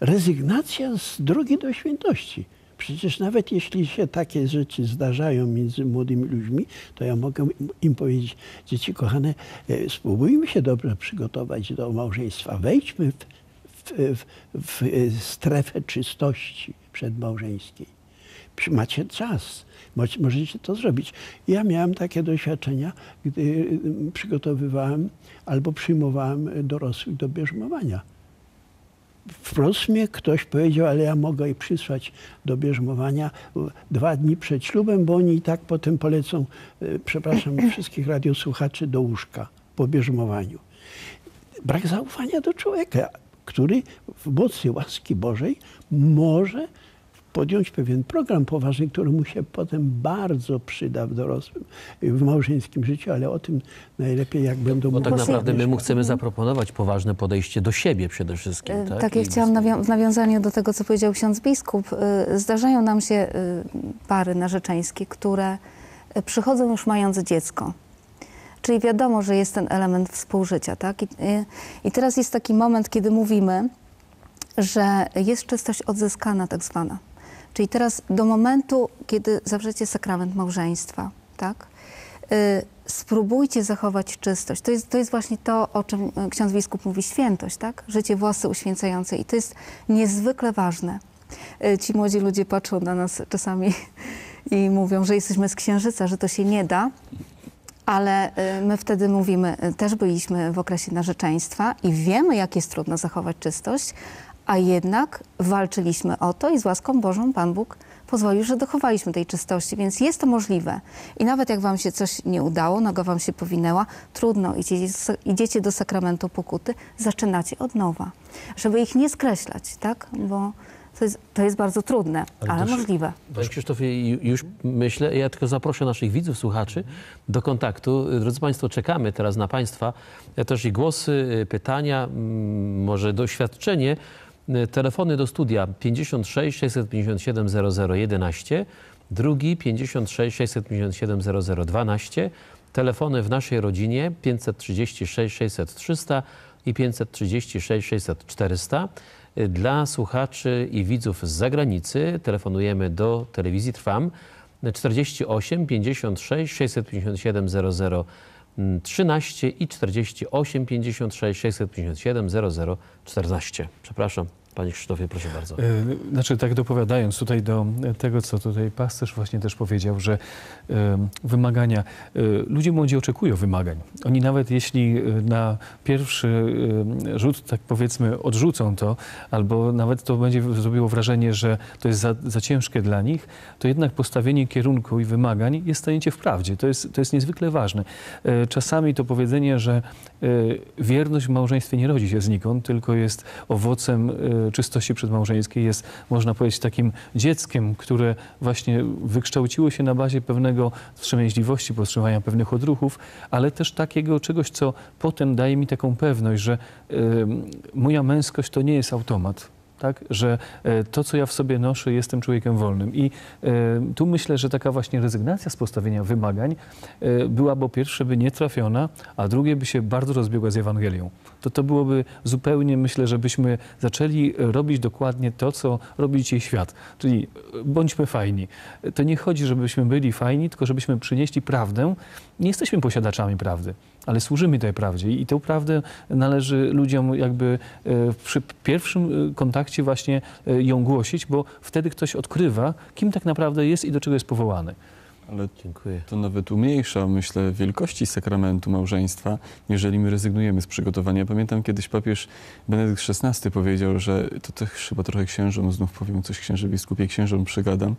rezygnacja z drogi do świętości. Przecież nawet jeśli się takie rzeczy zdarzają między młodymi ludźmi, to ja mogę im powiedzieć, dzieci kochane, e, spróbujmy się dobrze przygotować do małżeństwa. Wejdźmy w, w, w, w strefę czystości przedmałżeńskiej. Macie czas, możecie to zrobić. Ja miałem takie doświadczenia, gdy przygotowywałem albo przyjmowałem dorosłych do bierzmowania wprost mnie ktoś powiedział, ale ja mogę jej przysłać do bierzmowania dwa dni przed ślubem, bo oni i tak potem polecą, e, przepraszam wszystkich radiosłuchaczy, do łóżka po bierzmowaniu. Brak zaufania do człowieka, który w mocy łaski Bożej może podjąć pewien program poważny, który mu się potem bardzo przyda w dorosłym, w małżeńskim życiu, ale o tym najlepiej jak będą Bo tak mówić. naprawdę my mu chcemy zaproponować poważne podejście do siebie przede wszystkim. E, Tak, Tak, ja I- chciałam nawią- w nawiązaniu do tego, co powiedział ksiądz biskup. y, Zdarzają nam się y, pary narzeczeńskie, które przychodzą już mając dziecko. Czyli wiadomo, że jest ten element współżycia, tak? I, I teraz jest taki moment, kiedy mówimy, że jest czystość odzyskana tak zwana. Czyli teraz do momentu, kiedy zawrzecie sakrament małżeństwa, tak? Y, spróbujcie zachować czystość. To jest, to jest właśnie to, o czym y, ksiądz biskup mówi, świętość, tak? Życie włosy uświęcające i to jest niezwykle ważne. Y, ci młodzi ludzie patrzą na nas czasami i mówią, że jesteśmy z księżyca, że to się nie da. Ale my wtedy mówimy, też byliśmy w okresie narzeczeństwa i wiemy, jak jest trudno zachować czystość, a jednak walczyliśmy o to i z łaską Bożą Pan Bóg pozwolił, że dochowaliśmy tej czystości, więc jest to możliwe. I nawet jak wam się coś nie udało, noga wam się powinęła, trudno, idziecie, idziecie do sakramentu pokuty, zaczynacie od nowa. Żeby ich nie skreślać, tak? Bo to jest, to jest bardzo trudne, Ale ale, też- możliwe. Panie Krzysztofie, ju- już myślę, ja tylko zaproszę naszych widzów, słuchaczy do kontaktu. Drodzy Państwo, czekamy teraz na Państwa e, też i głosy, e, pytania, mm, może doświadczenie. E, Telefony do studia 56 657 0011, drugi 56 657 0012, telefony w naszej rodzinie 536 600 300 i 536 600 400. Dla słuchaczy i widzów z zagranicy telefonujemy do telewizji Trwam 48 56 657 00 13 i 48 56 657 00 14. Przepraszam, Panie Krzysztofie, proszę bardzo. E, Znaczy, tak dopowiadając tutaj do tego, co tutaj pasterz właśnie też powiedział, że e, wymagania, e, ludzie młodzi oczekują wymagań. Oni nawet jeśli na pierwszy rzut, tak powiedzmy, odrzucą to, albo nawet to będzie zrobiło wrażenie, że to jest za, za ciężkie dla nich, to jednak postawienie kierunku i wymagań jest staniecie w prawdzie. To jest, to jest niezwykle ważne. Czasami to powiedzenie, że wierność w małżeństwie nie rodzi się znikąd, tylko jest owocem czystości przedmałżeńskiej, jest, można powiedzieć, takim dzieckiem, które właśnie wykształciło się na bazie pewnego wstrzemięźliwości, powstrzymania pewnych odruchów, ale też takiego czegoś, co potem daje mi taką pewność, że moja męskość to nie jest automat. tak? że e, to, co ja w sobie noszę, jestem człowiekiem wolnym. I e, tu myślę, że taka właśnie rezygnacja z postawienia wymagań e, byłaby po pierwsze by nie trafiona, a drugie by się bardzo rozbiegła z Ewangelią. To to byłoby zupełnie, myślę, żebyśmy zaczęli robić dokładnie to, co robi dzisiaj świat. Czyli e, bądźmy fajni. To nie chodzi, żebyśmy byli fajni, tylko żebyśmy przynieśli prawdę. Nie jesteśmy posiadaczami prawdy, ale służymy tej prawdzie i tę prawdę należy ludziom jakby e, przy pierwszym e, kontakcie właśnie e, ją głosić, bo wtedy ktoś odkrywa, kim tak naprawdę jest i do czego jest powołany. Ale Dziękuję. to nawet umniejsza, myślę, wielkości sakramentu małżeństwa, jeżeli my rezygnujemy z przygotowania. Pamiętam kiedyś papież Benedykt XVI powiedział, że to też chyba trochę księżom, znów powiem coś księży biskupie, księżom przygadam,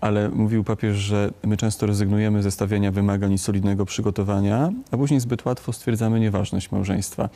ale mówił papież, że my często rezygnujemy ze stawiania wymagań i solidnego przygotowania, a później zbyt łatwo stwierdzamy nieważność małżeństwa.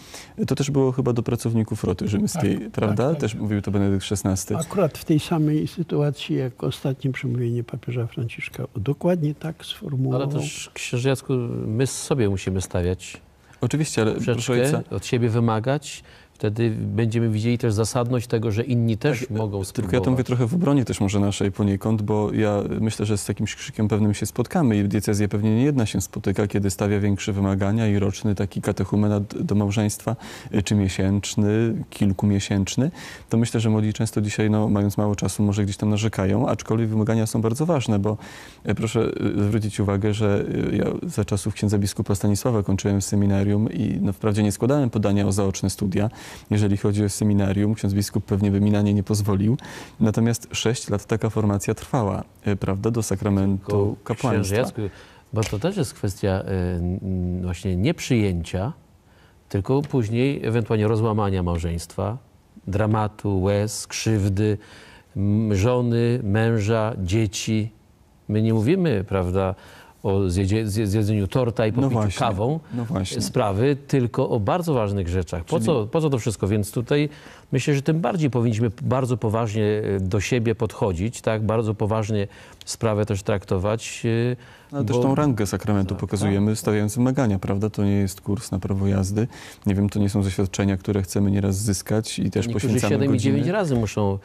To też było chyba do pracowników roty rzymskiej, Tak, prawda? tak, tak. Też mówił to Benedykt XVI. Akurat w tej samej sytuacji, jak ostatnie przemówienie papieża Franciszka, dokładnie tak Ale sformułował. też, księże Jacku, my sobie musimy stawiać Oczywiście, ale proszę ojca, od siebie wymagać. Wtedy będziemy widzieli też zasadność tego, że inni też mogą spróbować. Tak, Tylko ja to mówię trochę w obronie też może naszej poniekąd, bo ja myślę, że z takim krzykiem pewnym się spotkamy i diecezja pewnie nie jedna się spotyka, kiedy stawia większe wymagania i roczny taki katechumenat do małżeństwa, y, czy miesięczny, kilkumiesięczny, to myślę, że młodzi często dzisiaj, no, mając mało czasu, może gdzieś tam narzekają, aczkolwiek wymagania są bardzo ważne, bo e, proszę e, zwrócić uwagę, że ja za czasów księdza biskupa Stanisława kończyłem seminarium i no, wprawdzie nie składałem podania o zaoczne studia, jeżeli chodzi o seminarium. Ksiądz biskup pewnie by mi na nie nie pozwolił. Natomiast sześć lat taka formacja trwała, e, prawda, do sakramentu Tylko, kapłaństwa. Jacku, bo to też jest kwestia n- właśnie nieprzyjęcia, tylko później ewentualnie rozłamania małżeństwa, dramatu, łez, krzywdy, żony, męża, dzieci. My nie mówimy, prawda, o zjedzie, zje- zjedzeniu torta i No popiciu właśnie, kawą no sprawy, tylko o bardzo ważnych rzeczach. Po, Czyli- co, po co to wszystko? Więc tutaj myślę, że tym bardziej powinniśmy bardzo poważnie e, do siebie podchodzić, tak? bardzo poważnie sprawę też traktować. e, Ale też bo- tą rangę sakramentu Tak, pokazujemy, stawiając wymagania, prawda? To nie jest kurs na prawo jazdy. Nie wiem, to nie są zaświadczenia, które chcemy nieraz zyskać i też Niektórzy poświęcamy 7 i 9 godziny. razy muszą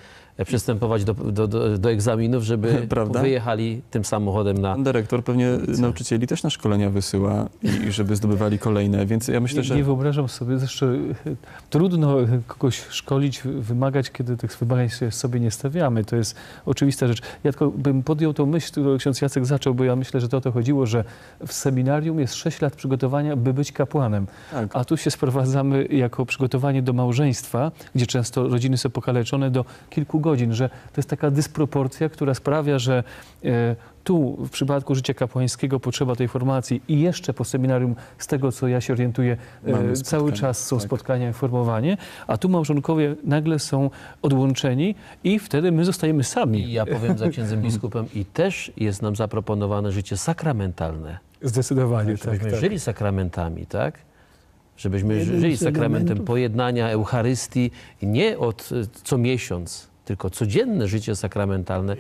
przystępować do, do, do, do egzaminów, żeby Prawda? wyjechali tym samochodem na... Pan dyrektor pewnie nauczycieli też na szkolenia wysyła i, i żeby zdobywali kolejne, więc ja myślę, nie, że... nie wyobrażam sobie, zresztą e, trudno e, kogoś szkolić, wymagać, kiedy tych wymagań się sobie nie stawiamy. To jest oczywista rzecz. Ja tylko bym podjął tą myśl, którą ksiądz Jacek zaczął, bo ja myślę, że to o to chodziło, że w seminarium jest 6 lat przygotowania, by być kapłanem. Tak. A tu się sprowadzamy jako przygotowanie do małżeństwa, gdzie często rodziny są pokaleczone do kilku godzin, że to jest taka dysproporcja, która sprawia, że e, tu w przypadku życia kapłańskiego potrzeba tej formacji i jeszcze po seminarium, z tego co ja się orientuję, e, cały czas są tak. spotkania, informowanie, a tu małżonkowie nagle są odłączeni i wtedy my zostajemy I sami. ja powiem za księdzem biskupem i też jest nam zaproponowane życie sakramentalne. Zdecydowanie, żebyśmy tak, tak. żyli sakramentami, tak? Żebyśmy Jeden żyli sakramentem pojednania, Eucharystii nie od y, co miesiąc, tylko codzienne życie sakramentalne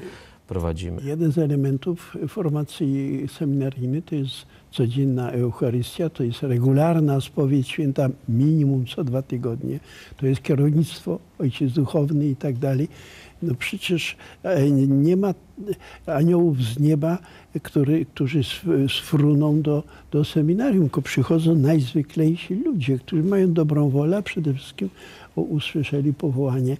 prowadzimy. Jeden z elementów formacji seminaryjnej to jest codzienna Eucharystia, to jest regularna spowiedź święta minimum co dwa tygodnie, to jest kierownictwo, ojciec duchowny i tak dalej. No przecież e, nie ma aniołów z nieba, który, którzy sf- sfruną do, do seminarium, tylko przychodzą najzwyklejsi ludzie, którzy mają dobrą wolę, a przede wszystkim usłyszeli powołanie,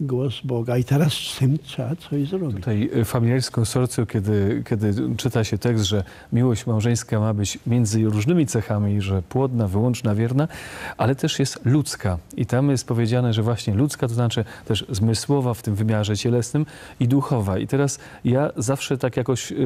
głos Boga. I teraz z tym trzeba coś zrobić. Tutaj e, familiarzskie konsorcjum, kiedy, kiedy czyta się tekst, że miłość małżeńska ma być między różnymi cechami, że płodna, wyłączna, wierna, ale też jest ludzka. I tam jest powiedziane, że właśnie ludzka to znaczy też zmysłowa w tym wymiarze cielesnym i duchowa. I teraz ja zawsze tak jakoś y,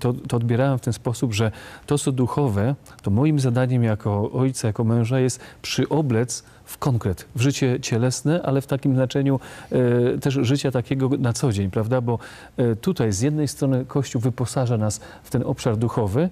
to, to odbierałem w ten sposób, że to, co duchowe, to moim zadaniem jako ojca, jako męża jest przyoblec w konkret, w życie cielesne, ale w takim znaczeniu e, też życia takiego na co dzień, prawda? Bo e, tutaj z jednej strony Kościół wyposaża nas w ten obszar duchowy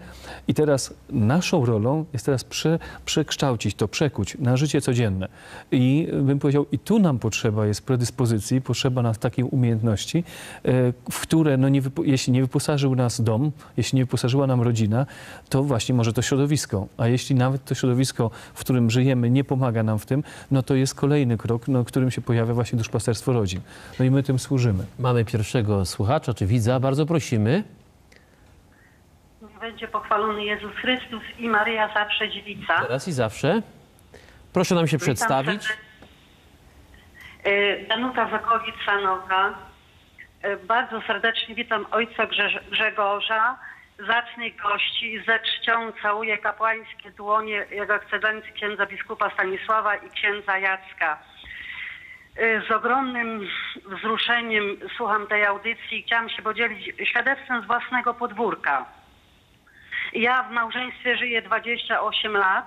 i teraz naszą rolą jest teraz prze, przekształcić to, przekuć na życie codzienne. I bym powiedział, i tu nam potrzeba jest predyspozycji, potrzeba nas takiej umiejętności, e, w które, no nie jeśli nie wyposażył nas dom, jeśli nie wyposażyła nam rodzina, to właśnie może to środowisko. A jeśli nawet to środowisko, w którym żyjemy, nie pomaga nam w tym, no to jest kolejny krok, no, którym się pojawia właśnie duszpasterstwo rodzin. No i my tym służymy. Mamy pierwszego słuchacza czy widza. Bardzo prosimy. Niech będzie pochwalony Jezus Chrystus i Maryja zawsze dziewica. Teraz i zawsze. Proszę nam się Witam przedstawić. serdecznie. Y, Danuta Zakowic-Sanoka. Y, Bardzo serdecznie witam ojca Grze- Grzegorza, zacnych gości. Ze czcią całuję kapłańskie dłonie Jego Ekscelencji księdza biskupa Stanisława i księdza Jacka. Y, Z ogromnym wzruszeniem słucham tej audycji i chciałam się podzielić świadectwem z własnego podwórka. Ja w małżeństwie żyję 28 lat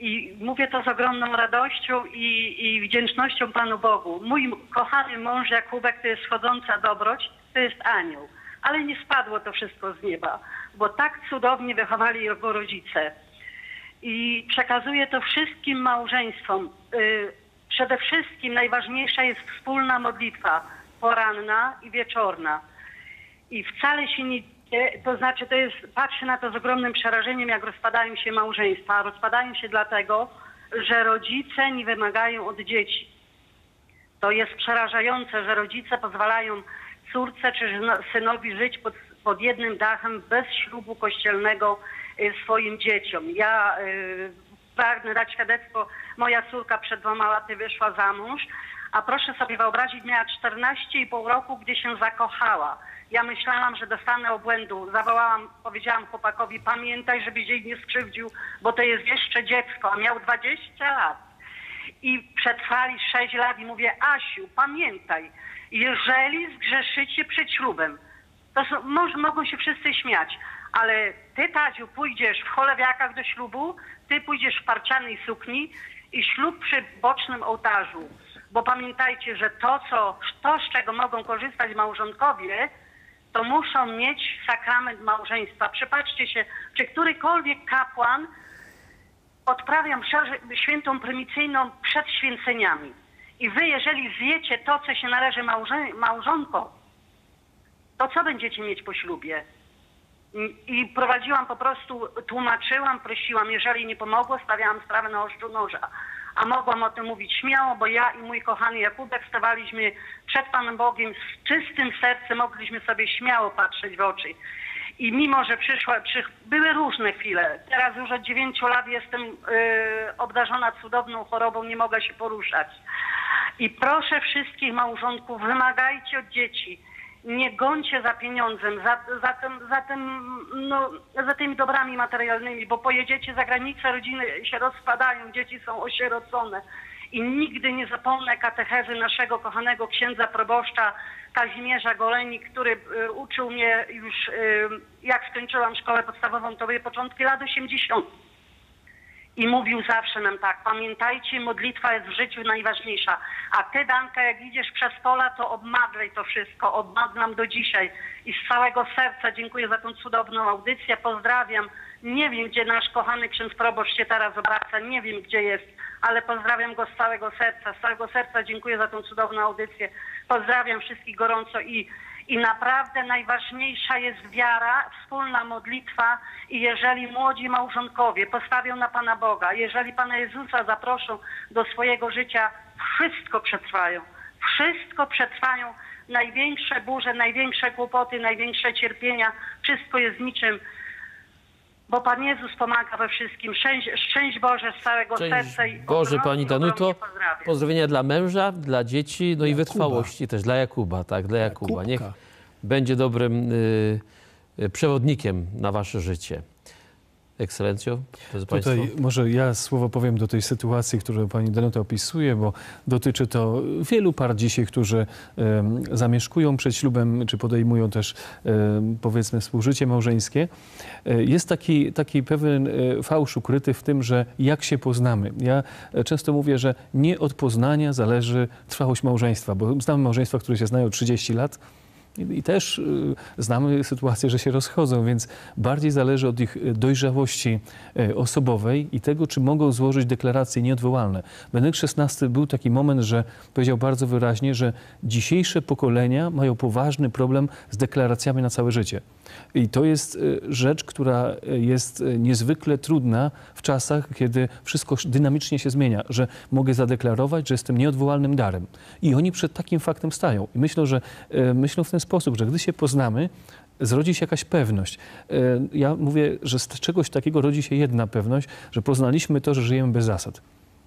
i mówię to z ogromną radością i, i wdzięcznością Panu Bogu. Mój kochany mąż Jakubek to jest schodząca dobroć, to jest anioł. Ale nie spadło to wszystko z nieba, bo tak cudownie wychowali jego rodzice. I przekazuję to wszystkim małżeństwom. Y, Przede wszystkim najważniejsza jest wspólna modlitwa poranna i wieczorna. I wcale się nie, to znaczy to jest, patrzę na to z ogromnym przerażeniem, jak rozpadają się małżeństwa. Rozpadają się dlatego, że rodzice nie wymagają od dzieci. To jest przerażające, że rodzice pozwalają córce czy synowi żyć pod, pod jednym dachem bez ślubu kościelnego y, swoim dzieciom. Ja y, pragnę dać świadectwo, moja córka przed dwoma laty wyszła za mąż, a proszę sobie wyobrazić, miała 14,5 roku, gdzie się zakochała. Ja myślałam, że dostanę obłędu. Zawołałam, powiedziałam chłopakowi, pamiętaj, żebyś jej nie skrzywdził, bo to jest jeszcze dziecko, a miał 20 lat i przetrwali 6 lat i mówię, Asiu, pamiętaj, jeżeli zgrzeszycie przed ślubem, to są, może, mogą się wszyscy śmiać, ale ty, Tadziu, pójdziesz w cholewiakach do ślubu, ty pójdziesz w parcianej sukni i ślub przy bocznym ołtarzu. Bo pamiętajcie, że to, co, to, z czego mogą korzystać małżonkowie, to muszą mieć sakrament małżeństwa. Przypatrzcie się, czy którykolwiek kapłan odprawiam mszę świętą prymicyjną przed święceniami. I wy, jeżeli zjecie to, co się należy małże, małżonkom, to co będziecie mieć po ślubie? I- prowadziłam po prostu, tłumaczyłam, prosiłam, jeżeli nie pomogło, stawiałam sprawę na ostrzu noża. A mogłam o tym mówić śmiało, bo ja i mój kochany Jakubek stawaliśmy przed Panem Bogiem z czystym sercem, mogliśmy sobie śmiało patrzeć w oczy. I mimo, że przyszła, przy, były różne chwile, teraz już od dziewięciu lat jestem y, obdarzona cudowną chorobą, nie mogę się poruszać. I proszę wszystkich małżonków, wymagajcie od dzieci, nie gońcie za pieniądzem, za, za, tym, za, tym, no, za tymi dobrami materialnymi, bo pojedziecie za granicę, rodziny się rozpadają, dzieci są osierocone. I nigdy nie zapomnę katechezy naszego kochanego księdza proboszcza Kazimierza Goleni, który y, uczył mnie już, y, jak skończyłam szkołę podstawową, to były początki lat 80. I mówił zawsze nam tak, pamiętajcie, modlitwa jest w życiu najważniejsza. A ty, Danka, jak idziesz przez pola, to obmadlej to wszystko. Obmadlam do dzisiaj. I z całego serca dziękuję za tą cudowną audycję. Pozdrawiam. Nie wiem, gdzie nasz kochany ksiądz proboszcz się teraz obraca. Nie wiem, gdzie jest, ale pozdrawiam go z całego serca. Z całego serca dziękuję za tą cudowną audycję. Pozdrawiam wszystkich gorąco i i naprawdę najważniejsza jest wiara, wspólna modlitwa i jeżeli młodzi małżonkowie postawią na Pana Boga, jeżeli Pana Jezusa zaproszą do swojego życia, wszystko przetrwają. Wszystko przetrwają. Największe burze, największe kłopoty, największe cierpienia, wszystko jest niczym, bo Pan Jezus pomaga we wszystkim. Szczęść, szczęść Boże z całego Szczęść serca. i Boże, Pani Danuto. Pozdrowienia dla męża, dla dzieci, no i Jakuba. wytrwałości też, dla Jakuba, tak, dla Jakuba. Jakubka. Niech będzie dobrym y, y, przewodnikiem na wasze życie. Ekscelencjo, drodzy Państwo. Tutaj może ja słowo powiem do tej sytuacji, którą pani Danuta opisuje, bo dotyczy to wielu par dzisiaj, którzy em, zamieszkują przed ślubem, czy podejmują też em, powiedzmy współżycie małżeńskie. E, Jest taki, taki pewien e, fałsz ukryty w tym, że jak się poznamy. Ja e, często mówię, że nie od poznania zależy trwałość małżeństwa, bo znam małżeństwa, które się znają 30 lat, I, też y, znamy sytuację, że się rozchodzą, więc bardziej zależy od ich y, dojrzałości y, osobowej i tego, czy mogą złożyć deklaracje nieodwołalne. Benedykt XVI był taki moment, że powiedział bardzo wyraźnie, że dzisiejsze pokolenia mają poważny problem z deklaracjami na całe życie. I to jest rzecz, która jest niezwykle trudna w czasach, kiedy wszystko sz- dynamicznie się zmienia, że mogę zadeklarować, że jestem nieodwołalnym darem. I oni przed takim faktem stają. I myślę, że myślą w ten sposób, że gdy się poznamy, zrodzi się jakaś pewność. Y, Ja mówię, że z czegoś takiego rodzi się jedna pewność, że poznaliśmy to, że żyjemy bez zasad.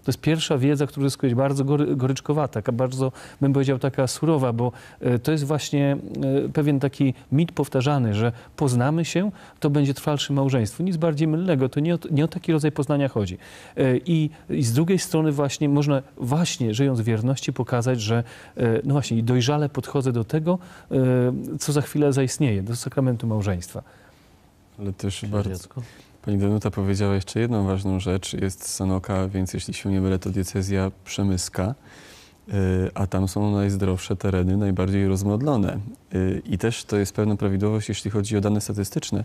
To jest pierwsza wiedza, która jest bardzo gory, goryczkowata, taka bardzo, bym powiedział, taka surowa, bo e, to jest właśnie e, pewien taki mit powtarzany, że poznamy się, to będzie trwalsze małżeństwo. Nic bardziej mylnego, to nie o, nie o taki rodzaj poznania chodzi. E, I, I z drugiej strony właśnie można właśnie, żyjąc w wierności, pokazać, że no właśnie i dojrzale podchodzę do tego, co za chwilę zaistnieje, do sakramentu małżeństwa. Ale też bardzo, Dziecko. Pani Danuta powiedziała jeszcze jedną ważną rzecz. Jest Sanoka, więc jeśli się nie mylę, to diecezja przemyska, y, a tam są najzdrowsze tereny, najbardziej rozmodlone. Y, I też to jest pewna prawidłowość, jeśli chodzi o dane statystyczne.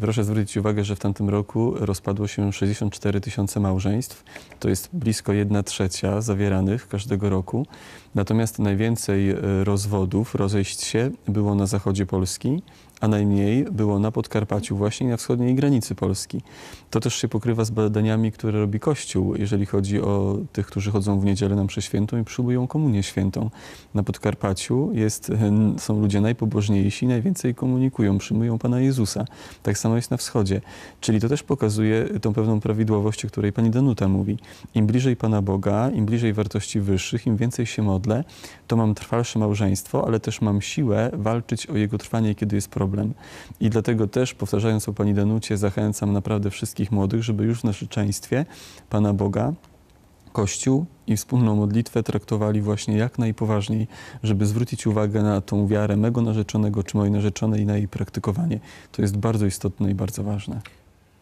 Proszę zwrócić uwagę, że w tamtym roku rozpadło się 64 tysiące małżeństw. To jest blisko 1 trzecia zawieranych każdego roku. Natomiast najwięcej y, rozwodów, rozejść się było na zachodzie Polski, a najmniej było na Podkarpaciu właśnie na wschodniej granicy Polski. To też się pokrywa z badaniami, które robi Kościół, jeżeli chodzi o tych, którzy chodzą w niedzielę na mszę świętą i przyjmują komunię świętą. Na Podkarpaciu jest, są ludzie najpobożniejsi, najwięcej komunikują, przyjmują Pana Jezusa. Tak samo jest na wschodzie. Czyli to też pokazuje tą pewną prawidłowość, o której Pani Danuta mówi. Im bliżej Pana Boga, im bliżej wartości wyższych, im więcej się modlę, to mam trwalsze małżeństwo, ale też mam siłę walczyć o jego trwanie, kiedy jest problem. I dlatego też, powtarzając o Pani Danucie, zachęcam naprawdę wszystkich młodych, żeby już w narzeczeństwie Pana Boga, Kościół i wspólną modlitwę traktowali właśnie jak najpoważniej, żeby zwrócić uwagę na tą wiarę mego narzeczonego czy mojej narzeczonej i na jej praktykowanie. To jest bardzo istotne i bardzo ważne.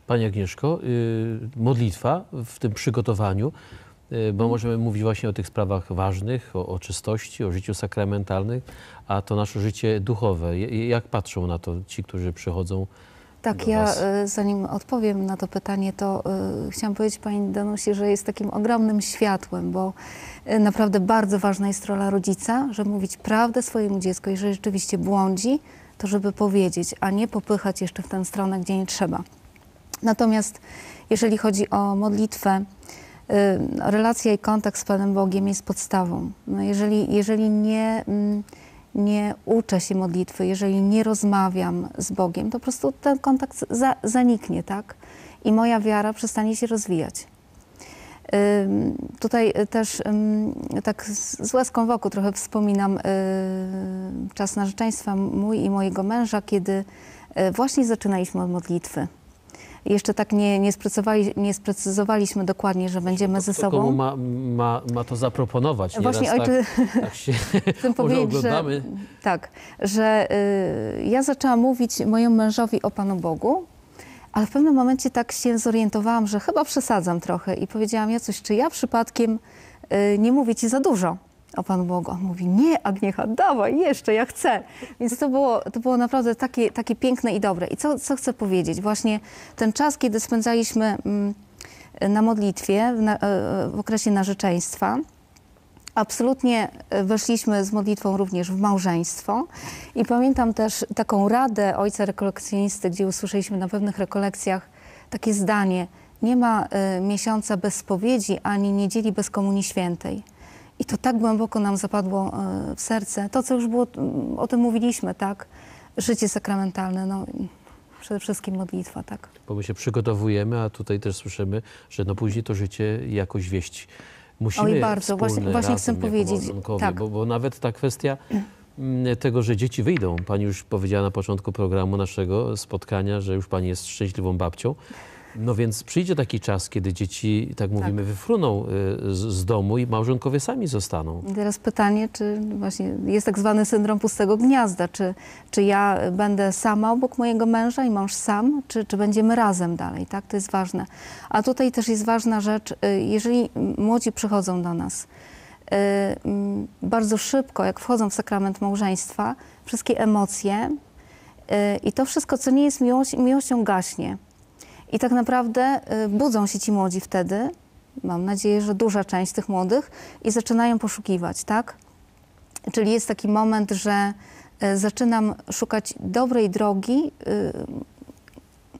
Pani Agnieszko, y, modlitwa w tym przygotowaniu, bo możemy mówić właśnie o tych sprawach ważnych, o, o czystości, o życiu sakramentalnym, a to nasze życie duchowe. Jak patrzą na to ci, którzy przychodzą? Tak, ja was. y, zanim odpowiem na to pytanie, to y, chciałam powiedzieć Pani Danusi, że jest takim ogromnym światłem, bo y, naprawdę bardzo ważna jest rola rodzica, żeby mówić prawdę swojemu dziecku. Jeżeli rzeczywiście błądzi, to żeby powiedzieć, a nie popychać jeszcze w tę stronę, gdzie nie trzeba. Natomiast jeżeli chodzi o modlitwę, y, relacja i kontakt z Panem Bogiem jest podstawą. No jeżeli, jeżeli nie, mm, nie uczę się modlitwy, jeżeli nie rozmawiam z Bogiem, to po prostu ten kontakt za, zaniknie, tak? I moja wiara przestanie się rozwijać. Tutaj y, też tak z łezką wokół trochę wspominam y, czas narzeczeństwa mój i mojego męża, kiedy y, właśnie zaczynaliśmy od modlitwy. Jeszcze tak nie, nie, sprecyzowali, nie sprecyzowaliśmy dokładnie, że będziemy ze Kto komu sobą. ma, ma, ma to zaproponować? Właśnie Nieraz ojcze, tak, tak się chcę powiedzieć, że, tak, że y, ja zaczęłam mówić mojemu mężowi o Panu Bogu, ale w pewnym momencie tak się zorientowałam, że chyba przesadzam trochę i powiedziałam, ja coś, czy ja przypadkiem y, nie mówię Ci za dużo Panu Bogu? On mówi, nie Agniecha, dawaj jeszcze, ja chcę. Więc to było, to było naprawdę takie, takie piękne i dobre. I co, co chcę powiedzieć? Właśnie ten czas, kiedy spędzaliśmy mm, na modlitwie w, na, e, w okresie narzeczeństwa, Absolutnie e, weszliśmy z modlitwą również w małżeństwo i pamiętam też taką radę ojca rekolekcjonisty, gdzie usłyszeliśmy na pewnych rekolekcjach takie zdanie: Nie ma e, miesiąca bez spowiedzi ani niedzieli bez Komunii Świętej. I to tak głęboko nam zapadło e, w serce. To, co już było, mm, o tym mówiliśmy, tak? Życie sakramentalne, no przede wszystkim modlitwa, tak? Bo my się przygotowujemy, a tutaj też słyszymy, że no później to życie jakoś wieść musimy Oj, bardzo. Właśnie- właśnie chcę powiedzieć, tak. bo, bo nawet ta kwestia mm, tego, że dzieci wyjdą. Pani już powiedziała na początku programu naszego spotkania, że już pani jest szczęśliwą babcią. No więc przyjdzie taki czas, kiedy dzieci, tak mówimy, wyfruną y, z, z domu i małżonkowie sami zostaną. I teraz pytanie, czy właśnie jest tak zwany syndrom pustego gniazda, czy, czy ja będę sama obok mojego męża i mąż sam, czy, czy będziemy razem dalej, tak? To jest ważne. A tutaj też jest ważna rzecz, y, jeżeli młodzi przychodzą do nas, mm, bardzo szybko, jak wchodzą w sakrament małżeństwa, wszystkie emocje y, i to wszystko, co nie jest miłość, miłością, gaśnie. I tak naprawdę y, budzą się ci młodzi wtedy, mam nadzieję, że duża część tych młodych, i zaczynają poszukiwać, tak? Czyli jest taki moment, że y, zaczynam szukać dobrej drogi, y,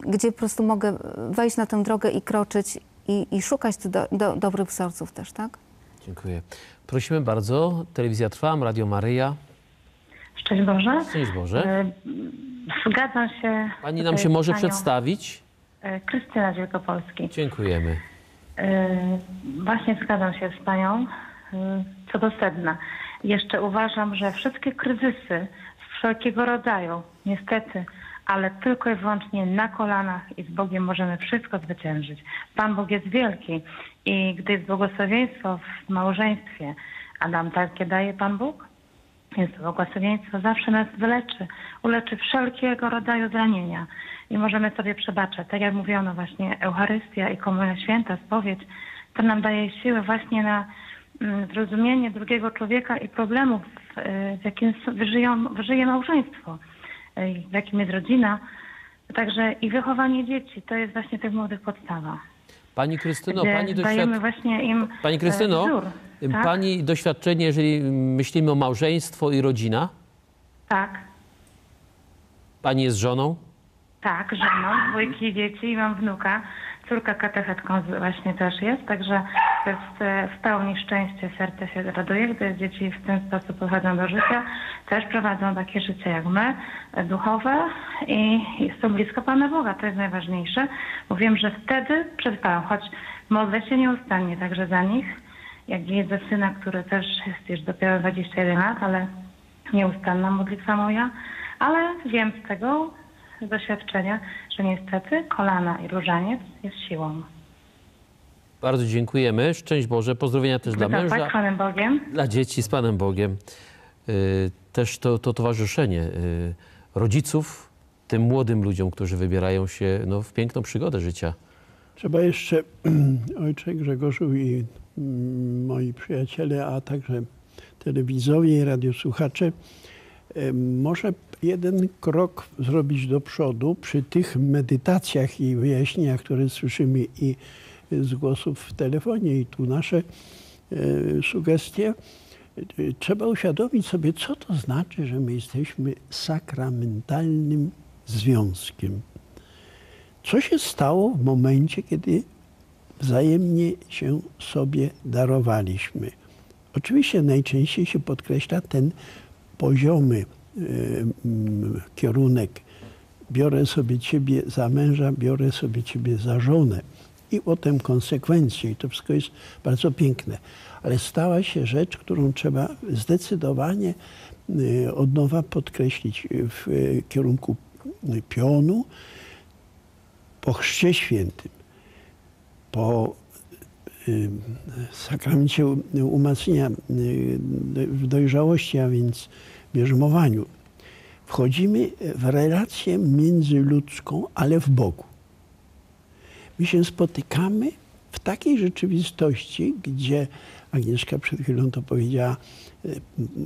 gdzie po prostu mogę wejść na tę drogę i kroczyć i, i szukać do, do, dobrych wzorców też, tak? Dziękuję. Prosimy bardzo. Telewizja Trwam, Radio Maryja. Szczęść Boże. Szczęść Boże. Zgadzam się. Pani nam się może panią, przedstawić? E, Krystyna z Wielkopolski. Dziękujemy. E, Właśnie zgadzam się z panią e, co do sedna. Jeszcze uważam, że wszystkie kryzysy wszelkiego rodzaju, niestety, ale tylko i wyłącznie na kolanach i z Bogiem możemy wszystko zwyciężyć. Pan Bóg jest wielki i gdy jest błogosławieństwo w małżeństwie, a nam takie daje Pan Bóg, więc to błogosławieństwo zawsze nas wyleczy, uleczy wszelkiego rodzaju zranienia i możemy sobie przebaczać. Tak jak mówiono właśnie, Eucharystia i Komunia Święta, spowiedź, to nam daje siłę właśnie na mm, zrozumienie drugiego człowieka i problemów, y, w jakim żyją, żyje małżeństwo, y, w jakim jest rodzina. Także i wychowanie dzieci to jest właśnie tych młodych podstawa. Pani Krystyno, pani, dajemy doświad... właśnie im pani e, Krystyno wzór. Tak? pani doświadczenie, jeżeli myślimy o małżeństwo i rodzina, Tak. pani jest żoną? Tak, żoną, dwójki dzieci i mam wnuka. Córka katechetką właśnie też jest, także to jest e, w pełni szczęście, serce się raduje, gdy dzieci w ten sposób podchodzą do życia. Też prowadzą takie życie jak my, e, duchowe i są blisko Pana Boga, to jest najważniejsze. Bo wiem, że wtedy przetrwają, choć modlę się nieustannie także za nich, jak za syna, który też jest już dopiero 21 lat, ale nieustanna modlitwa moja, ale wiem z tego z doświadczenia, że niestety kolana i różaniec jest siłą. Bardzo dziękujemy. Szczęść Boże. Pozdrowienia też dla męża, Tak, Panem Bogiem. dla dzieci z Panem Bogiem. Y, Też to, to towarzyszenie y, rodziców tym młodym ludziom, którzy wybierają się no, w piękną przygodę życia. Trzeba jeszcze, ojcze Grzegorzu i mm, moi przyjaciele, a także telewizowie i radiosłuchacze, może jeden krok zrobić do przodu przy tych medytacjach i wyjaśnieniach, które słyszymy i z głosów w telefonie i tu nasze e, sugestie. E, Trzeba uświadomić sobie, co to znaczy, że my jesteśmy sakramentalnym związkiem. Co się stało w momencie, kiedy wzajemnie się sobie darowaliśmy? Oczywiście najczęściej się podkreśla ten poziomy e, mm, kierunek. Biorę sobie ciebie za męża, biorę sobie ciebie za żonę. I potem konsekwencje. I to wszystko jest bardzo piękne. Ale stała się rzecz, którą trzeba zdecydowanie e, od nowa podkreślić w e, kierunku pionu, po chrzcie świętym, po y, sakramencie umacnienia y, w dojrzałości, a więc bierzmowaniu, wchodzimy w relację międzyludzką, ale w Bogu. My się spotykamy w takiej rzeczywistości, gdzie Agnieszka przed chwilą to powiedziała, y,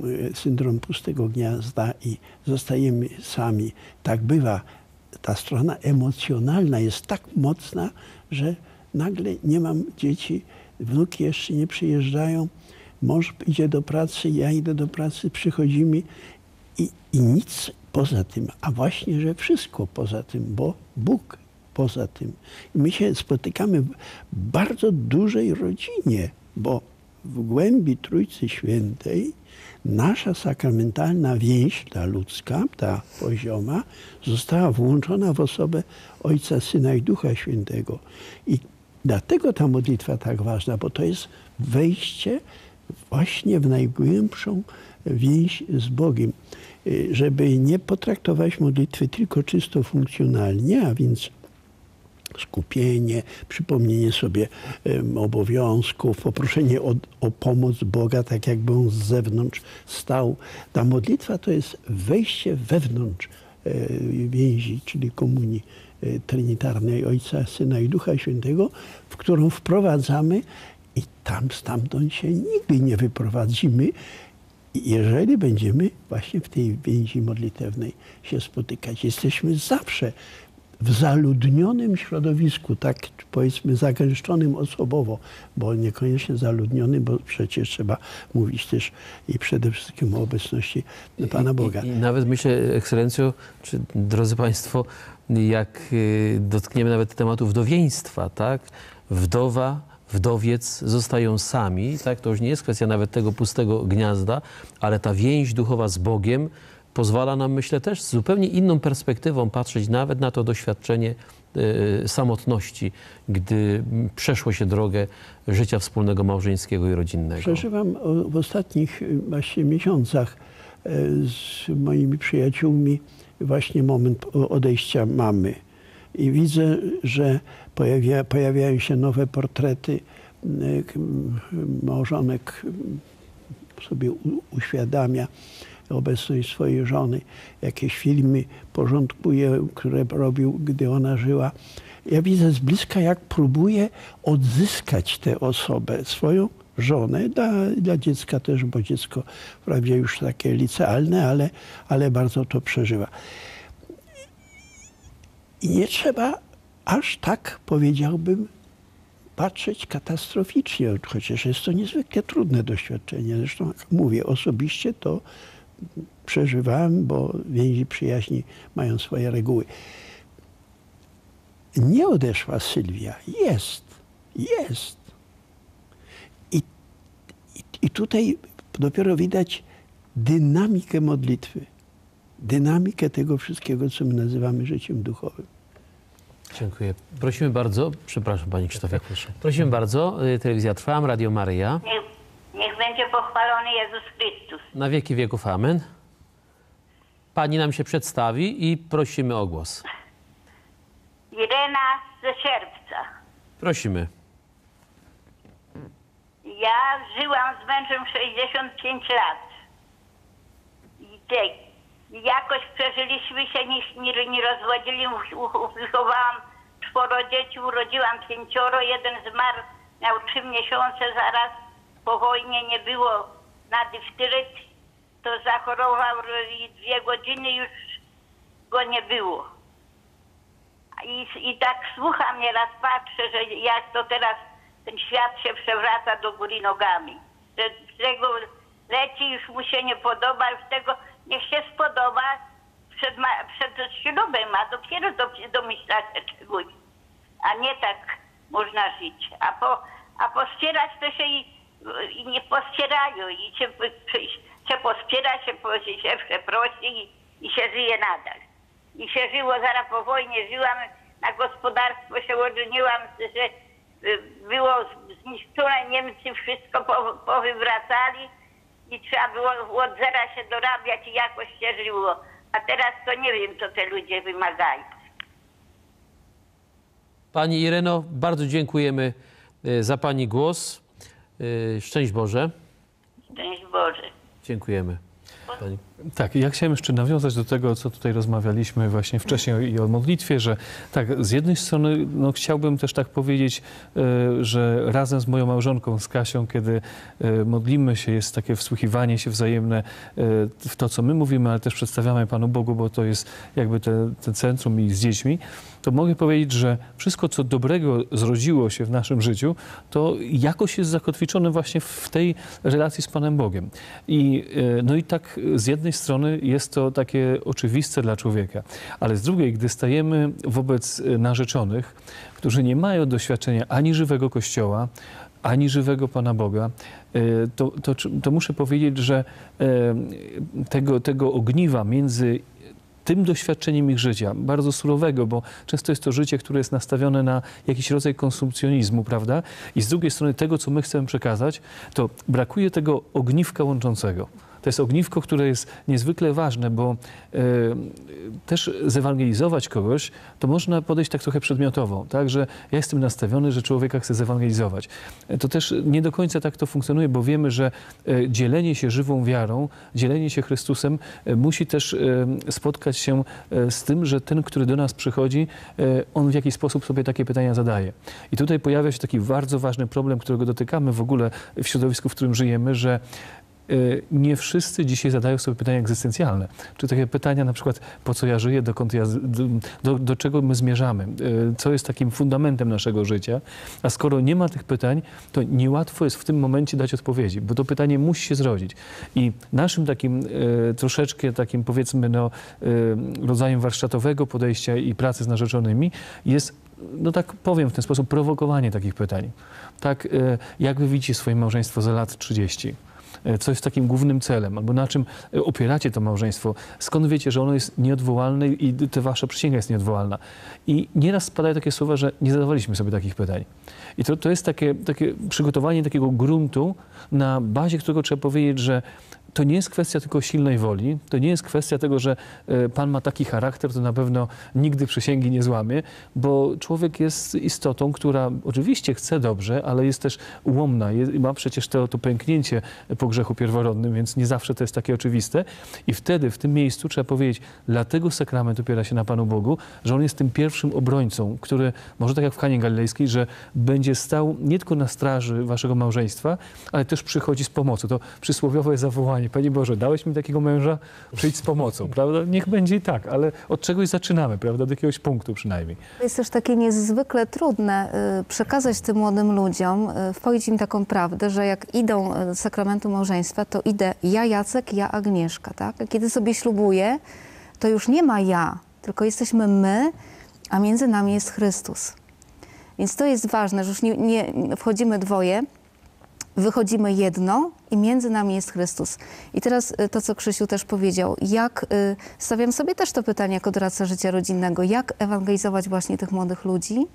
y, syndrom pustego gniazda i zostajemy sami. Tak bywa. Ta strona emocjonalna jest tak mocna, że nagle nie mam dzieci, wnuki jeszcze nie przyjeżdżają, mąż idzie do pracy, ja idę do pracy, przychodzimy i, i nic poza tym, a właśnie, że wszystko poza tym, bo Bóg poza tym. My się spotykamy w bardzo dużej rodzinie, bo w głębi Trójcy Świętej nasza sakramentalna więź, ta ludzka, ta pozioma, została włączona w osobę Ojca, Syna i Ducha Świętego. I dlatego ta modlitwa tak ważna, bo to jest wejście właśnie w najgłębszą więź z Bogiem. Y, Żeby nie potraktować modlitwy tylko czysto funkcjonalnie, a więc skupienie, przypomnienie sobie obowiązków, poproszenie o, o pomoc Boga, tak jakby on z zewnątrz stał. Ta modlitwa to jest wejście wewnątrz e, więzi, czyli komunii trinitarnej Ojca, Syna i Ducha Świętego, w którą wprowadzamy i tam stamtąd się nigdy nie wyprowadzimy, jeżeli będziemy właśnie w tej więzi modlitewnej się spotykać. Jesteśmy zawsze w zaludnionym środowisku, tak powiedzmy zagęszczonym osobowo, bo niekoniecznie zaludniony, bo przecież trzeba mówić też i przede wszystkim o obecności Pana Boga. I, I, nawet myślę, ekscelencjo, czy drodzy Państwo, jak y, dotkniemy nawet tematu wdowieństwa, tak? Wdowa, wdowiec zostają sami, tak? To już nie jest kwestia nawet tego pustego gniazda, ale ta więź duchowa z Bogiem pozwala nam, myślę, też z zupełnie inną perspektywą patrzeć nawet na to doświadczenie y, samotności, gdy przeszło się drogę życia wspólnego małżeńskiego i rodzinnego. Przeżywam w ostatnich y, właśnie miesiącach y, z moimi przyjaciółmi właśnie moment odejścia mamy. I widzę, że pojawia, pojawiają się nowe portrety małżonek sobie u, uświadamia obecność swojej żony. Jakieś filmy porządkuje, które robił, gdy ona żyła. Ja widzę z bliska, jak próbuje odzyskać tę osobę, swoją żonę, dla, dla dziecka też, bo dziecko wprawdzie już takie licealne, ale, ale bardzo to przeżywa. I nie trzeba aż tak, powiedziałbym, patrzeć katastroficznie, chociaż jest to niezwykle trudne doświadczenie. Zresztą, jak mówię, osobiście to przeżywałem, bo więzi przyjaźni mają swoje reguły. Nie odeszła Sylwia. Jest. Jest. I, tutaj dopiero widać dynamikę modlitwy. Dynamikę tego wszystkiego, co my nazywamy życiem duchowym. Dziękuję. Prosimy bardzo, przepraszam Panie Krzysztofie, prosimy bardzo, y, Telewizja Trwam, Radio Maryja. Niech, niech będzie pochwalony Jezus Chrystus. Na wieki wieków amen. Pani nam się przedstawi i prosimy o głos. Irena ze Sierpca. Prosimy. Ja żyłam z mężem 65 lat. I te, jakoś przeżyliśmy się, nie, nie, nie rozwodzili, wychowałam czworo dzieci, urodziłam pięcioro, jeden zmarł, miał trzy miesiące zaraz, po wojnie nie było na difteryt, to zachorował i dwie godziny już go nie było. I, I tak słucham nieraz, patrzę, że jak to teraz ten świat się przewraca do góry nogami. Że tego leci, już mu się nie podoba, już tego niech się spodoba przed, ma, przed ślubem, a dopiero do, domyśla się czegoś. A nie tak można żyć. A, po, a pospierać to się i, i nie pospierają i się, się pospiera, się, się przeprosi i, i się żyje nadal. I się żyło, zaraz po wojnie żyłam, na gospodarstwo się ożeniłam, że było zniszczone, Niemcy wszystko po, powywracali i trzeba było od zera się dorabiać i jakoś się żyło. A teraz to nie wiem, co te ludzie wymagają. Pani Ireno, bardzo dziękujemy y, za Pani głos. Y, Szczęść Boże. Szczęść Boże. Dziękujemy. Pani. Tak, ja chciałem jeszcze nawiązać do tego, co tutaj rozmawialiśmy właśnie wcześniej i o modlitwie, że tak, z jednej strony no, chciałbym też tak powiedzieć, e, że razem z moją małżonką, z Kasią, kiedy e, modlimy się, jest takie wsłuchiwanie się wzajemne e, w to, co my mówimy, ale też przedstawiamy Panu Bogu, bo to jest jakby te, te centrum i z dziećmi, to mogę powiedzieć, że wszystko, co dobrego zrodziło się w naszym życiu, to jakoś jest zakotwiczone właśnie w tej relacji z Panem Bogiem. I, no i tak z jednej strony jest to takie oczywiste dla człowieka, ale z drugiej, gdy stajemy wobec narzeczonych, którzy nie mają doświadczenia ani żywego Kościoła, ani żywego Pana Boga, to, to, to muszę powiedzieć, że tego, tego ogniwa między tym doświadczeniem ich życia, bardzo surowego, bo często jest to życie, które jest nastawione na jakiś rodzaj konsumpcjonizmu, prawda? I z drugiej strony tego, co my chcemy przekazać, to brakuje tego ogniwka łączącego To jest ogniwko, które jest niezwykle ważne, bo e, też zewangelizować kogoś, to można podejść tak trochę przedmiotowo, tak, że ja jestem nastawiony, że człowieka chcę zewangelizować. E, To też nie do końca tak to funkcjonuje, bo wiemy, że e, dzielenie się żywą wiarą, dzielenie się Chrystusem musi też spotkać się z tym, że ten, który do nas przychodzi, on w jakiś sposób sobie takie pytania zadaje. I tutaj pojawia się taki bardzo ważny problem, którego dotykamy w ogóle w środowisku, w którym żyjemy, że nie wszyscy dzisiaj zadają sobie pytania egzystencjalne. Czy takie pytania na przykład, po co ja żyję, dokąd ja, do, do, czego my zmierzamy, y, co jest takim fundamentem naszego życia. A skoro nie ma tych pytań, to niełatwo jest w tym momencie dać odpowiedzi, bo to pytanie musi się zrodzić. I naszym takim y, troszeczkę takim powiedzmy no, y, rodzajem warsztatowego podejścia i pracy z narzeczonymi jest no tak powiem w ten sposób, prowokowanie takich pytań. Tak, jak wy widzicie swoje małżeństwo za lat 30? E, Co jest takim głównym celem? Albo na czym e, opieracie to małżeństwo? Skąd wiecie, że ono jest nieodwołalne i ta wasza przysięga jest nieodwołalna? I nieraz spadają takie słowa, że nie zadawaliśmy sobie takich pytań. I to, to jest takie, takie przygotowanie takiego gruntu, na bazie którego trzeba powiedzieć, że to nie jest kwestia tylko silnej woli, to nie jest kwestia tego, że e, Pan ma taki charakter, to na pewno nigdy przysięgi nie złamie, bo człowiek jest istotą, która oczywiście chce dobrze, ale jest też ułomna, ma przecież to, to pęknięcie po grzechu pierworodnym, więc nie zawsze to jest takie oczywiste. I wtedy, w tym miejscu trzeba powiedzieć, dlatego sakrament opiera się na Panu Bogu, że On jest tym pierwszym obrońcą, który, może tak jak w Kanie Galilejskiej, że będzie stał nie tylko na straży waszego małżeństwa, ale też przychodzi z pomocą. To przysłowiowe zawołanie, Panie Boże, dałeś mi takiego męża, przyjdź z pomocą, prawda? Niech będzie i tak, ale od czegoś zaczynamy, prawda? Od jakiegoś punktu przynajmniej. Jest też takie niezwykle trudne y, przekazać tym młodym ludziom, y, wpoić im taką prawdę, że jak idą y, do sakramentu małżeństwa, to idę ja Jacek, ja Agnieszka, tak? Kiedy sobie ślubuję, to już nie ma ja, tylko jesteśmy my, a między nami jest Chrystus. Więc to jest ważne, że już nie, nie wchodzimy dwoje, wychodzimy jedno i między nami jest Chrystus. I teraz y, to, co Krzysiu też powiedział, jak, y, stawiam sobie też to pytanie jako doradca życia rodzinnego, jak ewangelizować właśnie tych młodych ludzi,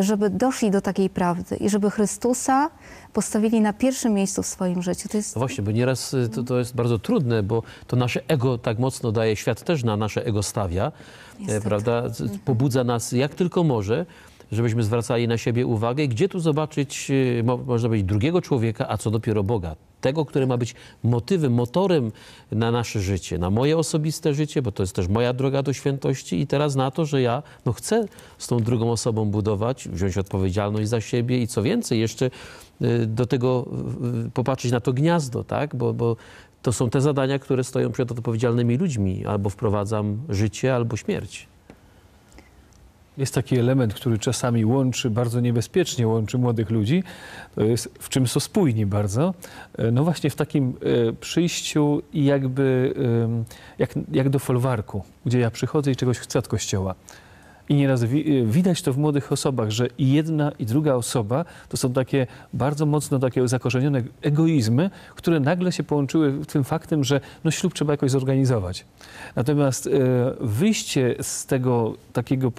żeby doszli do takiej prawdy i żeby Chrystusa postawili na pierwszym miejscu w swoim życiu. To jest No właśnie, bo nieraz y, to, to jest bardzo trudne, bo to nasze ego tak mocno daje, świat też na nasze ego stawia, e, Niestety. prawda? Z- Pobudza nas jak tylko może, żebyśmy zwracali na siebie uwagę. Gdzie tu zobaczyć, y, mo, można powiedzieć, drugiego człowieka, a co dopiero Boga? Tego, który ma być motywem, motorem na nasze życie, na moje osobiste życie, bo to jest też moja droga do świętości i teraz na to, że ja no, chcę z tą drugą osobą budować, wziąć odpowiedzialność za siebie i co więcej, jeszcze y, do tego y, popatrzeć na to gniazdo, tak? Bo, bo to są te zadania, które stoją przed odpowiedzialnymi ludźmi. Albo wprowadzam życie, albo śmierć. Jest taki element, który czasami łączy, bardzo niebezpiecznie łączy młodych ludzi, jest w czym są spójni bardzo. E, No właśnie w takim e, przyjściu i jakby jak, jak do folwarku, gdzie ja przychodzę i czegoś chcę od kościoła. I nieraz wi- e, widać to w młodych osobach, że i jedna, i druga osoba to są takie bardzo mocno takie zakorzenione egoizmy, które nagle się połączyły tym faktem, że no ślub trzeba jakoś zorganizować. Natomiast e, wyjście z tego takiego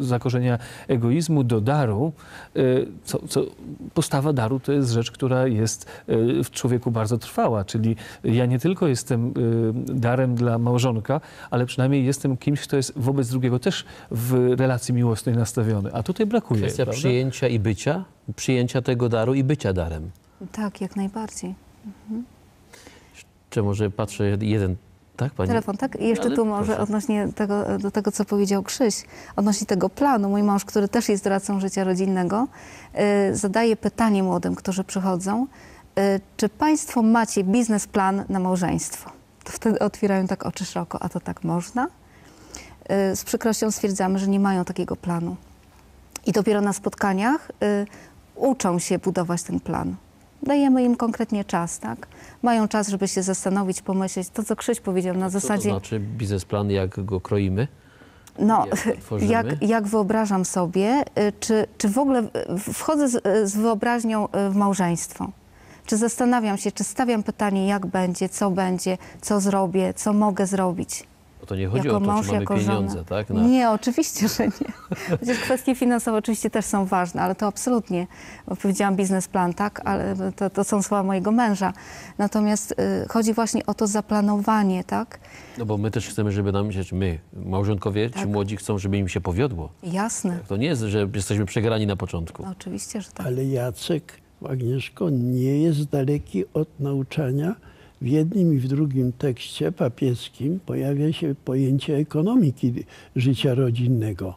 zakorzenia egoizmu do daru, e, co, co, postawa daru to jest rzecz, która jest e, w człowieku bardzo trwała, czyli ja nie tylko jestem e, darem dla małżonka, ale przynajmniej jestem kimś, kto jest wobec drugiego też relacji miłosnej nastawiony. A tutaj brakuje. Kwestia prawda? przyjęcia i bycia, przyjęcia tego daru i bycia darem. tak, jak najbardziej. Czy może patrzę jeden, tak pani? Telefon, tak? I jeszcze Ale tu może proszę. odnośnie tego, do tego, co powiedział Krzyś, odnośnie tego planu. Mój mąż, który też jest doradcą życia rodzinnego, y, zadaje pytanie młodym, którzy przychodzą, y, czy państwo macie biznesplan na małżeństwo? To wtedy otwierają tak oczy szeroko, a to tak można? Y, z przykrością stwierdzamy, że nie mają takiego planu. I dopiero na spotkaniach y, uczą się budować ten plan. Dajemy im konkretnie czas, tak? Mają czas, żeby się zastanowić, pomyśleć. To, co Krzyś powiedział na Co to zasadzie, znaczy biznesplan, jak go kroimy? no, jak to jak, jak wyobrażam sobie, y, czy, czy w ogóle wchodzę z, z wyobraźnią w małżeństwo? Czy zastanawiam się, czy stawiam pytanie, jak będzie, co będzie, co zrobię, co mogę zrobić? To nie chodzi jako o to, mąż, czy mamy jako pieniądze, żona. tak? Na- Nie, oczywiście, że nie. Chociaż kwestie finansowe oczywiście też są ważne, ale to absolutnie, bo powiedziałam biznesplan, tak, ale to, to są słowa mojego męża. Natomiast y, chodzi właśnie o to zaplanowanie, tak? No bo my też chcemy, żeby nam się, my, małżonkowie Tak. czy młodzi chcą, żeby im się powiodło. Jasne. To nie jest, że jesteśmy przegrani na początku. No, oczywiście, że tak. Ale Jacek, Agnieszko, nie jest daleki od nauczania. W jednym i w drugim tekście papieskim pojawia się pojęcie ekonomiki życia rodzinnego.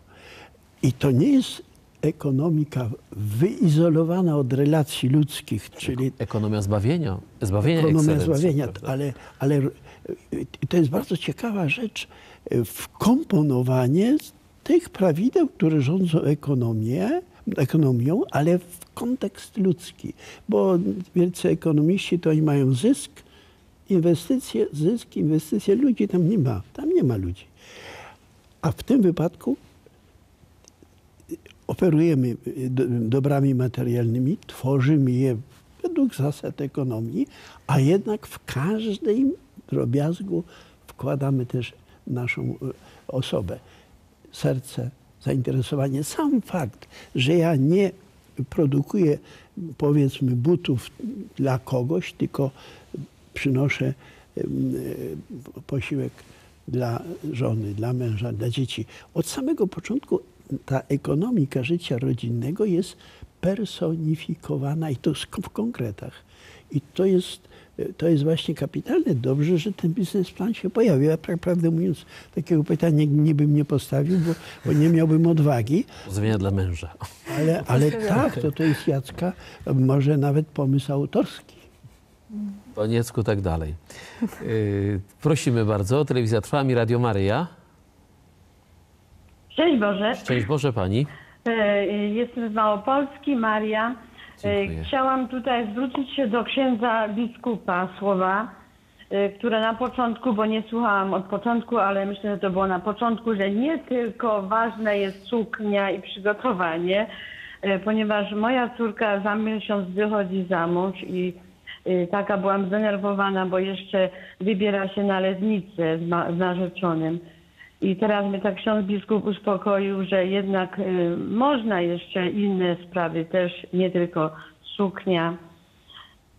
I to nie jest ekonomika wyizolowana od relacji ludzkich, czyli Ekonomia zbawienia, zbawienia ekonomia zbawienia. Ale, ale y, to jest bardzo ciekawa rzecz, y, wkomponowanie tych prawideł, które rządzą ekonomię, ekonomią, ale w kontekst ludzki. Bo wielcy ekonomiści to oni mają zysk, inwestycje, zysk, inwestycje, ludzi tam nie ma. Tam nie ma ludzi. A w tym wypadku operujemy y, do- dobrami materialnymi, tworzymy je według zasad ekonomii, a jednak w każdym drobiazgu wkładamy też naszą y, osobę, serce, zainteresowanie. Sam fakt, że ja nie produkuję powiedzmy butów dla kogoś, tylko przynoszę e, posiłek dla żony, dla męża, dla dzieci. Od samego początku ta ekonomika życia rodzinnego jest personifikowana i to w konkretach. I to jest, e, to jest właśnie kapitalne. Dobrze, że ten biznesplan się pojawił. Ja pra- prawdę mówiąc, takiego pytania nie bym nie postawił, bo, bo nie miałbym odwagi. Pozdrowienia dla męża. Ale, ale tak, to, to jest Jacka, może nawet pomysł autorski. Po niecku tak dalej. Yy, prosimy bardzo. Telewizja Trwam i Radio Maryja. Cześć Boże, Szczęść Boże Pani. E, jestem z Małopolski, Maria. E, Dziękuję. Chciałam tutaj zwrócić się do księdza biskupa słowa, e, które na początku, bo nie słuchałam od początku, ale myślę, że to było na początku, że nie tylko ważne jest suknia i przygotowanie, ponieważ moja córka za miesiąc wychodzi za mąż i taka byłam zdenerwowana, bo jeszcze wybiera się na letnicę z, ma- z narzeczonym. I teraz mnie tak ksiądz biskup uspokoił, że jednak y, można jeszcze inne sprawy też, nie tylko suknia.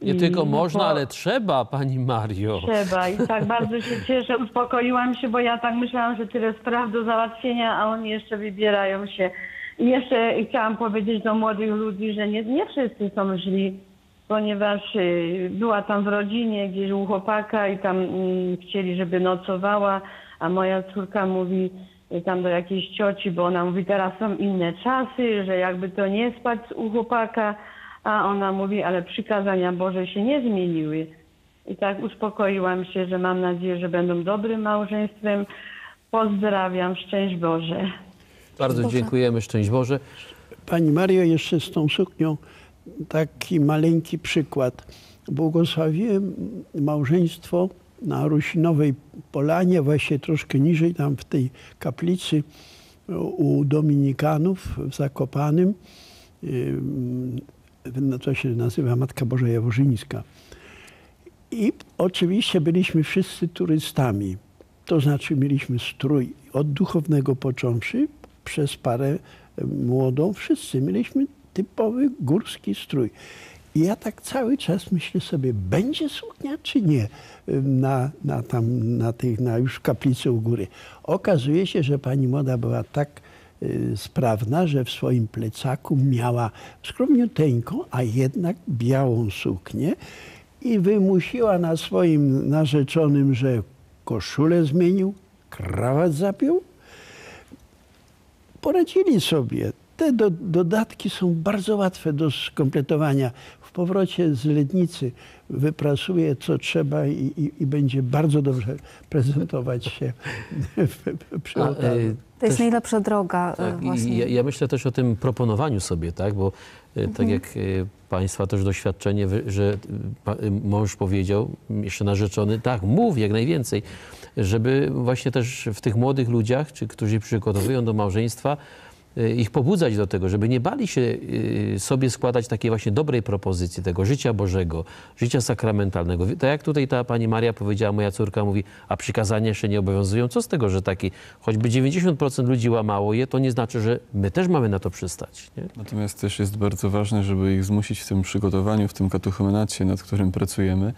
Nie I tylko no można, ale trzeba, Pani Mario. Trzeba i tak bardzo się cieszę, uspokoiłam się, bo ja tak myślałam, że tyle spraw do załatwienia, a oni jeszcze wybierają się. I jeszcze chciałam powiedzieć do młodych ludzi, że nie, nie wszyscy są źli, ponieważ y, była tam w rodzinie gdzieś u chłopaka i tam mm, chcieli, żeby nocowała, a moja córka mówi y, tam do jakiejś cioci, bo ona mówi, teraz są inne czasy, że jakby to nie spać u chłopaka, a ona mówi, ale przykazania Boże się nie zmieniły. I tak uspokoiłam się, że mam nadzieję, że będą dobrym małżeństwem. Pozdrawiam, szczęść Boże. Bardzo dziękujemy. Szczęść Boże. Pani Mario, jeszcze z tą suknią taki maleńki przykład. Błogosławiłem małżeństwo na Rusinowej Polanie, właśnie troszkę niżej, tam w tej kaplicy u Dominikanów w Zakopanym. Ym, no To się nazywa Matka Boża Jaworzyńska. I oczywiście byliśmy wszyscy turystami. To znaczy mieliśmy strój od duchownego począwszy, przez parę młodą, wszyscy mieliśmy typowy górski strój. I ja tak cały czas myślę sobie, będzie suknia czy nie na, na, tam, na, tych, na już kaplicy u góry. Okazuje się, że pani młoda była tak y, sprawna, że w swoim plecaku miała skromniuteńką, a jednak białą suknię i wymusiła na swoim narzeczonym, że koszulę zmienił, krawat zapiął. Poradzili sobie. Te do, dodatki są bardzo łatwe do skompletowania. W powrocie z Lednicy wyprasuje co trzeba i, i, i będzie bardzo dobrze prezentować się przy A, ołtarzu. e, To jest też- najlepsza droga e, Tak, ja, ja myślę też o tym proponowaniu sobie, tak? Bo e, tak jak e, Państwa też doświadczenie, że e, pa- e, mąż powiedział, jeszcze narzeczony, tak, mów jak najwięcej, żeby właśnie też w tych młodych ludziach, czy którzy przygotowują do małżeństwa, ich pobudzać do tego, żeby nie bali się y, sobie składać takiej właśnie dobrej propozycji tego życia Bożego, życia sakramentalnego. Tak jak tutaj ta pani Maria powiedziała, moja córka mówi, a przykazania jeszcze nie obowiązują. Co z tego, że taki, choćby 90% ludzi łamało je, to nie znaczy, że my też mamy na to przystać. Nie? Natomiast też jest bardzo ważne, żeby ich zmusić w tym przygotowaniu, w tym katechumenacie, nad którym pracujemy,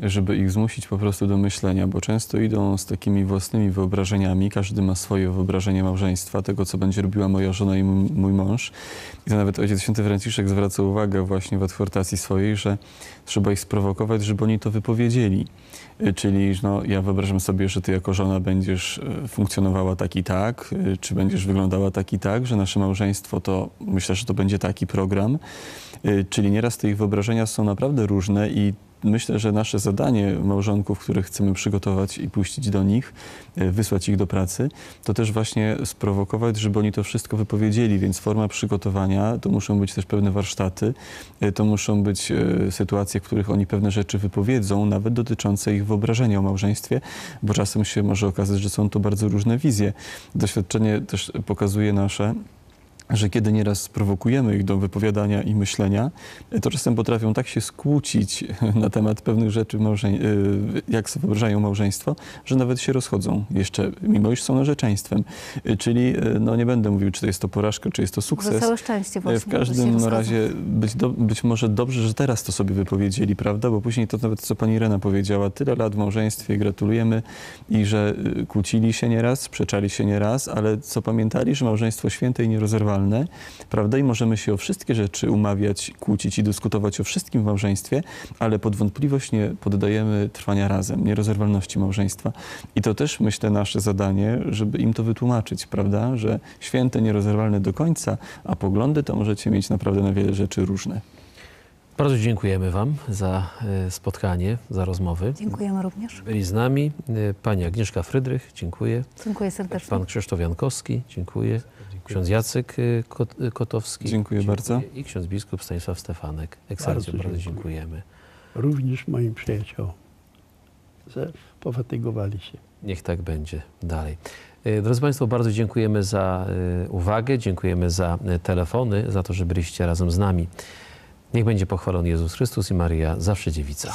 żeby ich zmusić po prostu do myślenia, bo często idą z takimi własnymi wyobrażeniami. Każdy ma swoje wyobrażenie małżeństwa, tego, co będzie robiła moja żona i mój mąż. I to nawet ojciec święty Franciszek zwraca uwagę właśnie w adhortacji swojej, że trzeba ich sprowokować, żeby oni to wypowiedzieli. Y, Czyli no, ja wyobrażam sobie, że ty jako żona będziesz y, funkcjonowała tak i tak, y, czy będziesz wyglądała tak i tak, że nasze małżeństwo to myślę, że to będzie taki program. Czyli nieraz te ich wyobrażenia są naprawdę różne i myślę, że nasze zadanie małżonków, które chcemy przygotować i puścić do nich, y, wysłać ich do pracy, to też właśnie sprowokować, żeby oni to wszystko wypowiedzieli, więc forma przygotowania to muszą być też pewne warsztaty, y, to muszą być y, sytuacje, w których oni pewne rzeczy wypowiedzą, nawet dotyczące ich wyobrażenia o małżeństwie, bo czasem się może okazać, że są to bardzo różne wizje. Doświadczenie też pokazuje nasze, że kiedy nieraz sprowokujemy ich do wypowiadania i myślenia, to czasem potrafią tak się skłócić na temat pewnych rzeczy, małżeń- y, jak sobie wyobrażają małżeństwo, że nawet się rozchodzą jeszcze, mimo iż są narzeczeństwem. Y, Czyli, y, no nie będę mówił, czy to jest to porażka, czy jest to Za sukces. całe szczęście właśnie. W każdym razie być, do, być może dobrze, że teraz to sobie wypowiedzieli, prawda? Bo później to nawet, co pani Irena powiedziała, tyle lat w małżeństwie, gratulujemy i że kłócili się nieraz, sprzeczali się nieraz, ale co pamiętali, że małżeństwo święte i nierozerwalne, prawda? I możemy się o wszystkie rzeczy umawiać, kłócić i dyskutować o wszystkim w małżeństwie, ale pod wątpliwość nie poddajemy trwania razem, nierozerwalności małżeństwa. I to też, myślę, nasze zadanie, żeby im to wytłumaczyć, prawda? Że święte, nierozerwalne do końca, a poglądy to możecie mieć naprawdę na wiele rzeczy różne. Bardzo dziękujemy Wam za e, spotkanie, za rozmowy. Dziękujemy również. Byli z nami e, pani Agnieszka Frydrych, dziękuję. Dziękuję serdecznie. Pan Krzysztof Jankowski, dziękuję. Ksiądz Jacek Kot- e, Kotowski. Dziękuję bardzo. I ksiądz biskup Stanisław Stefanek. Ekscelencjo, Bardzo bardzo dziękujemy. Również moim przyjaciołom. Że Pofatygowali się. Niech tak będzie dalej. E, Drodzy Państwo, bardzo dziękujemy za uwagę, dziękujemy za telefony, za to, że byliście razem z nami. Niech będzie pochwalony Jezus Chrystus i Maria, zawsze dziewica.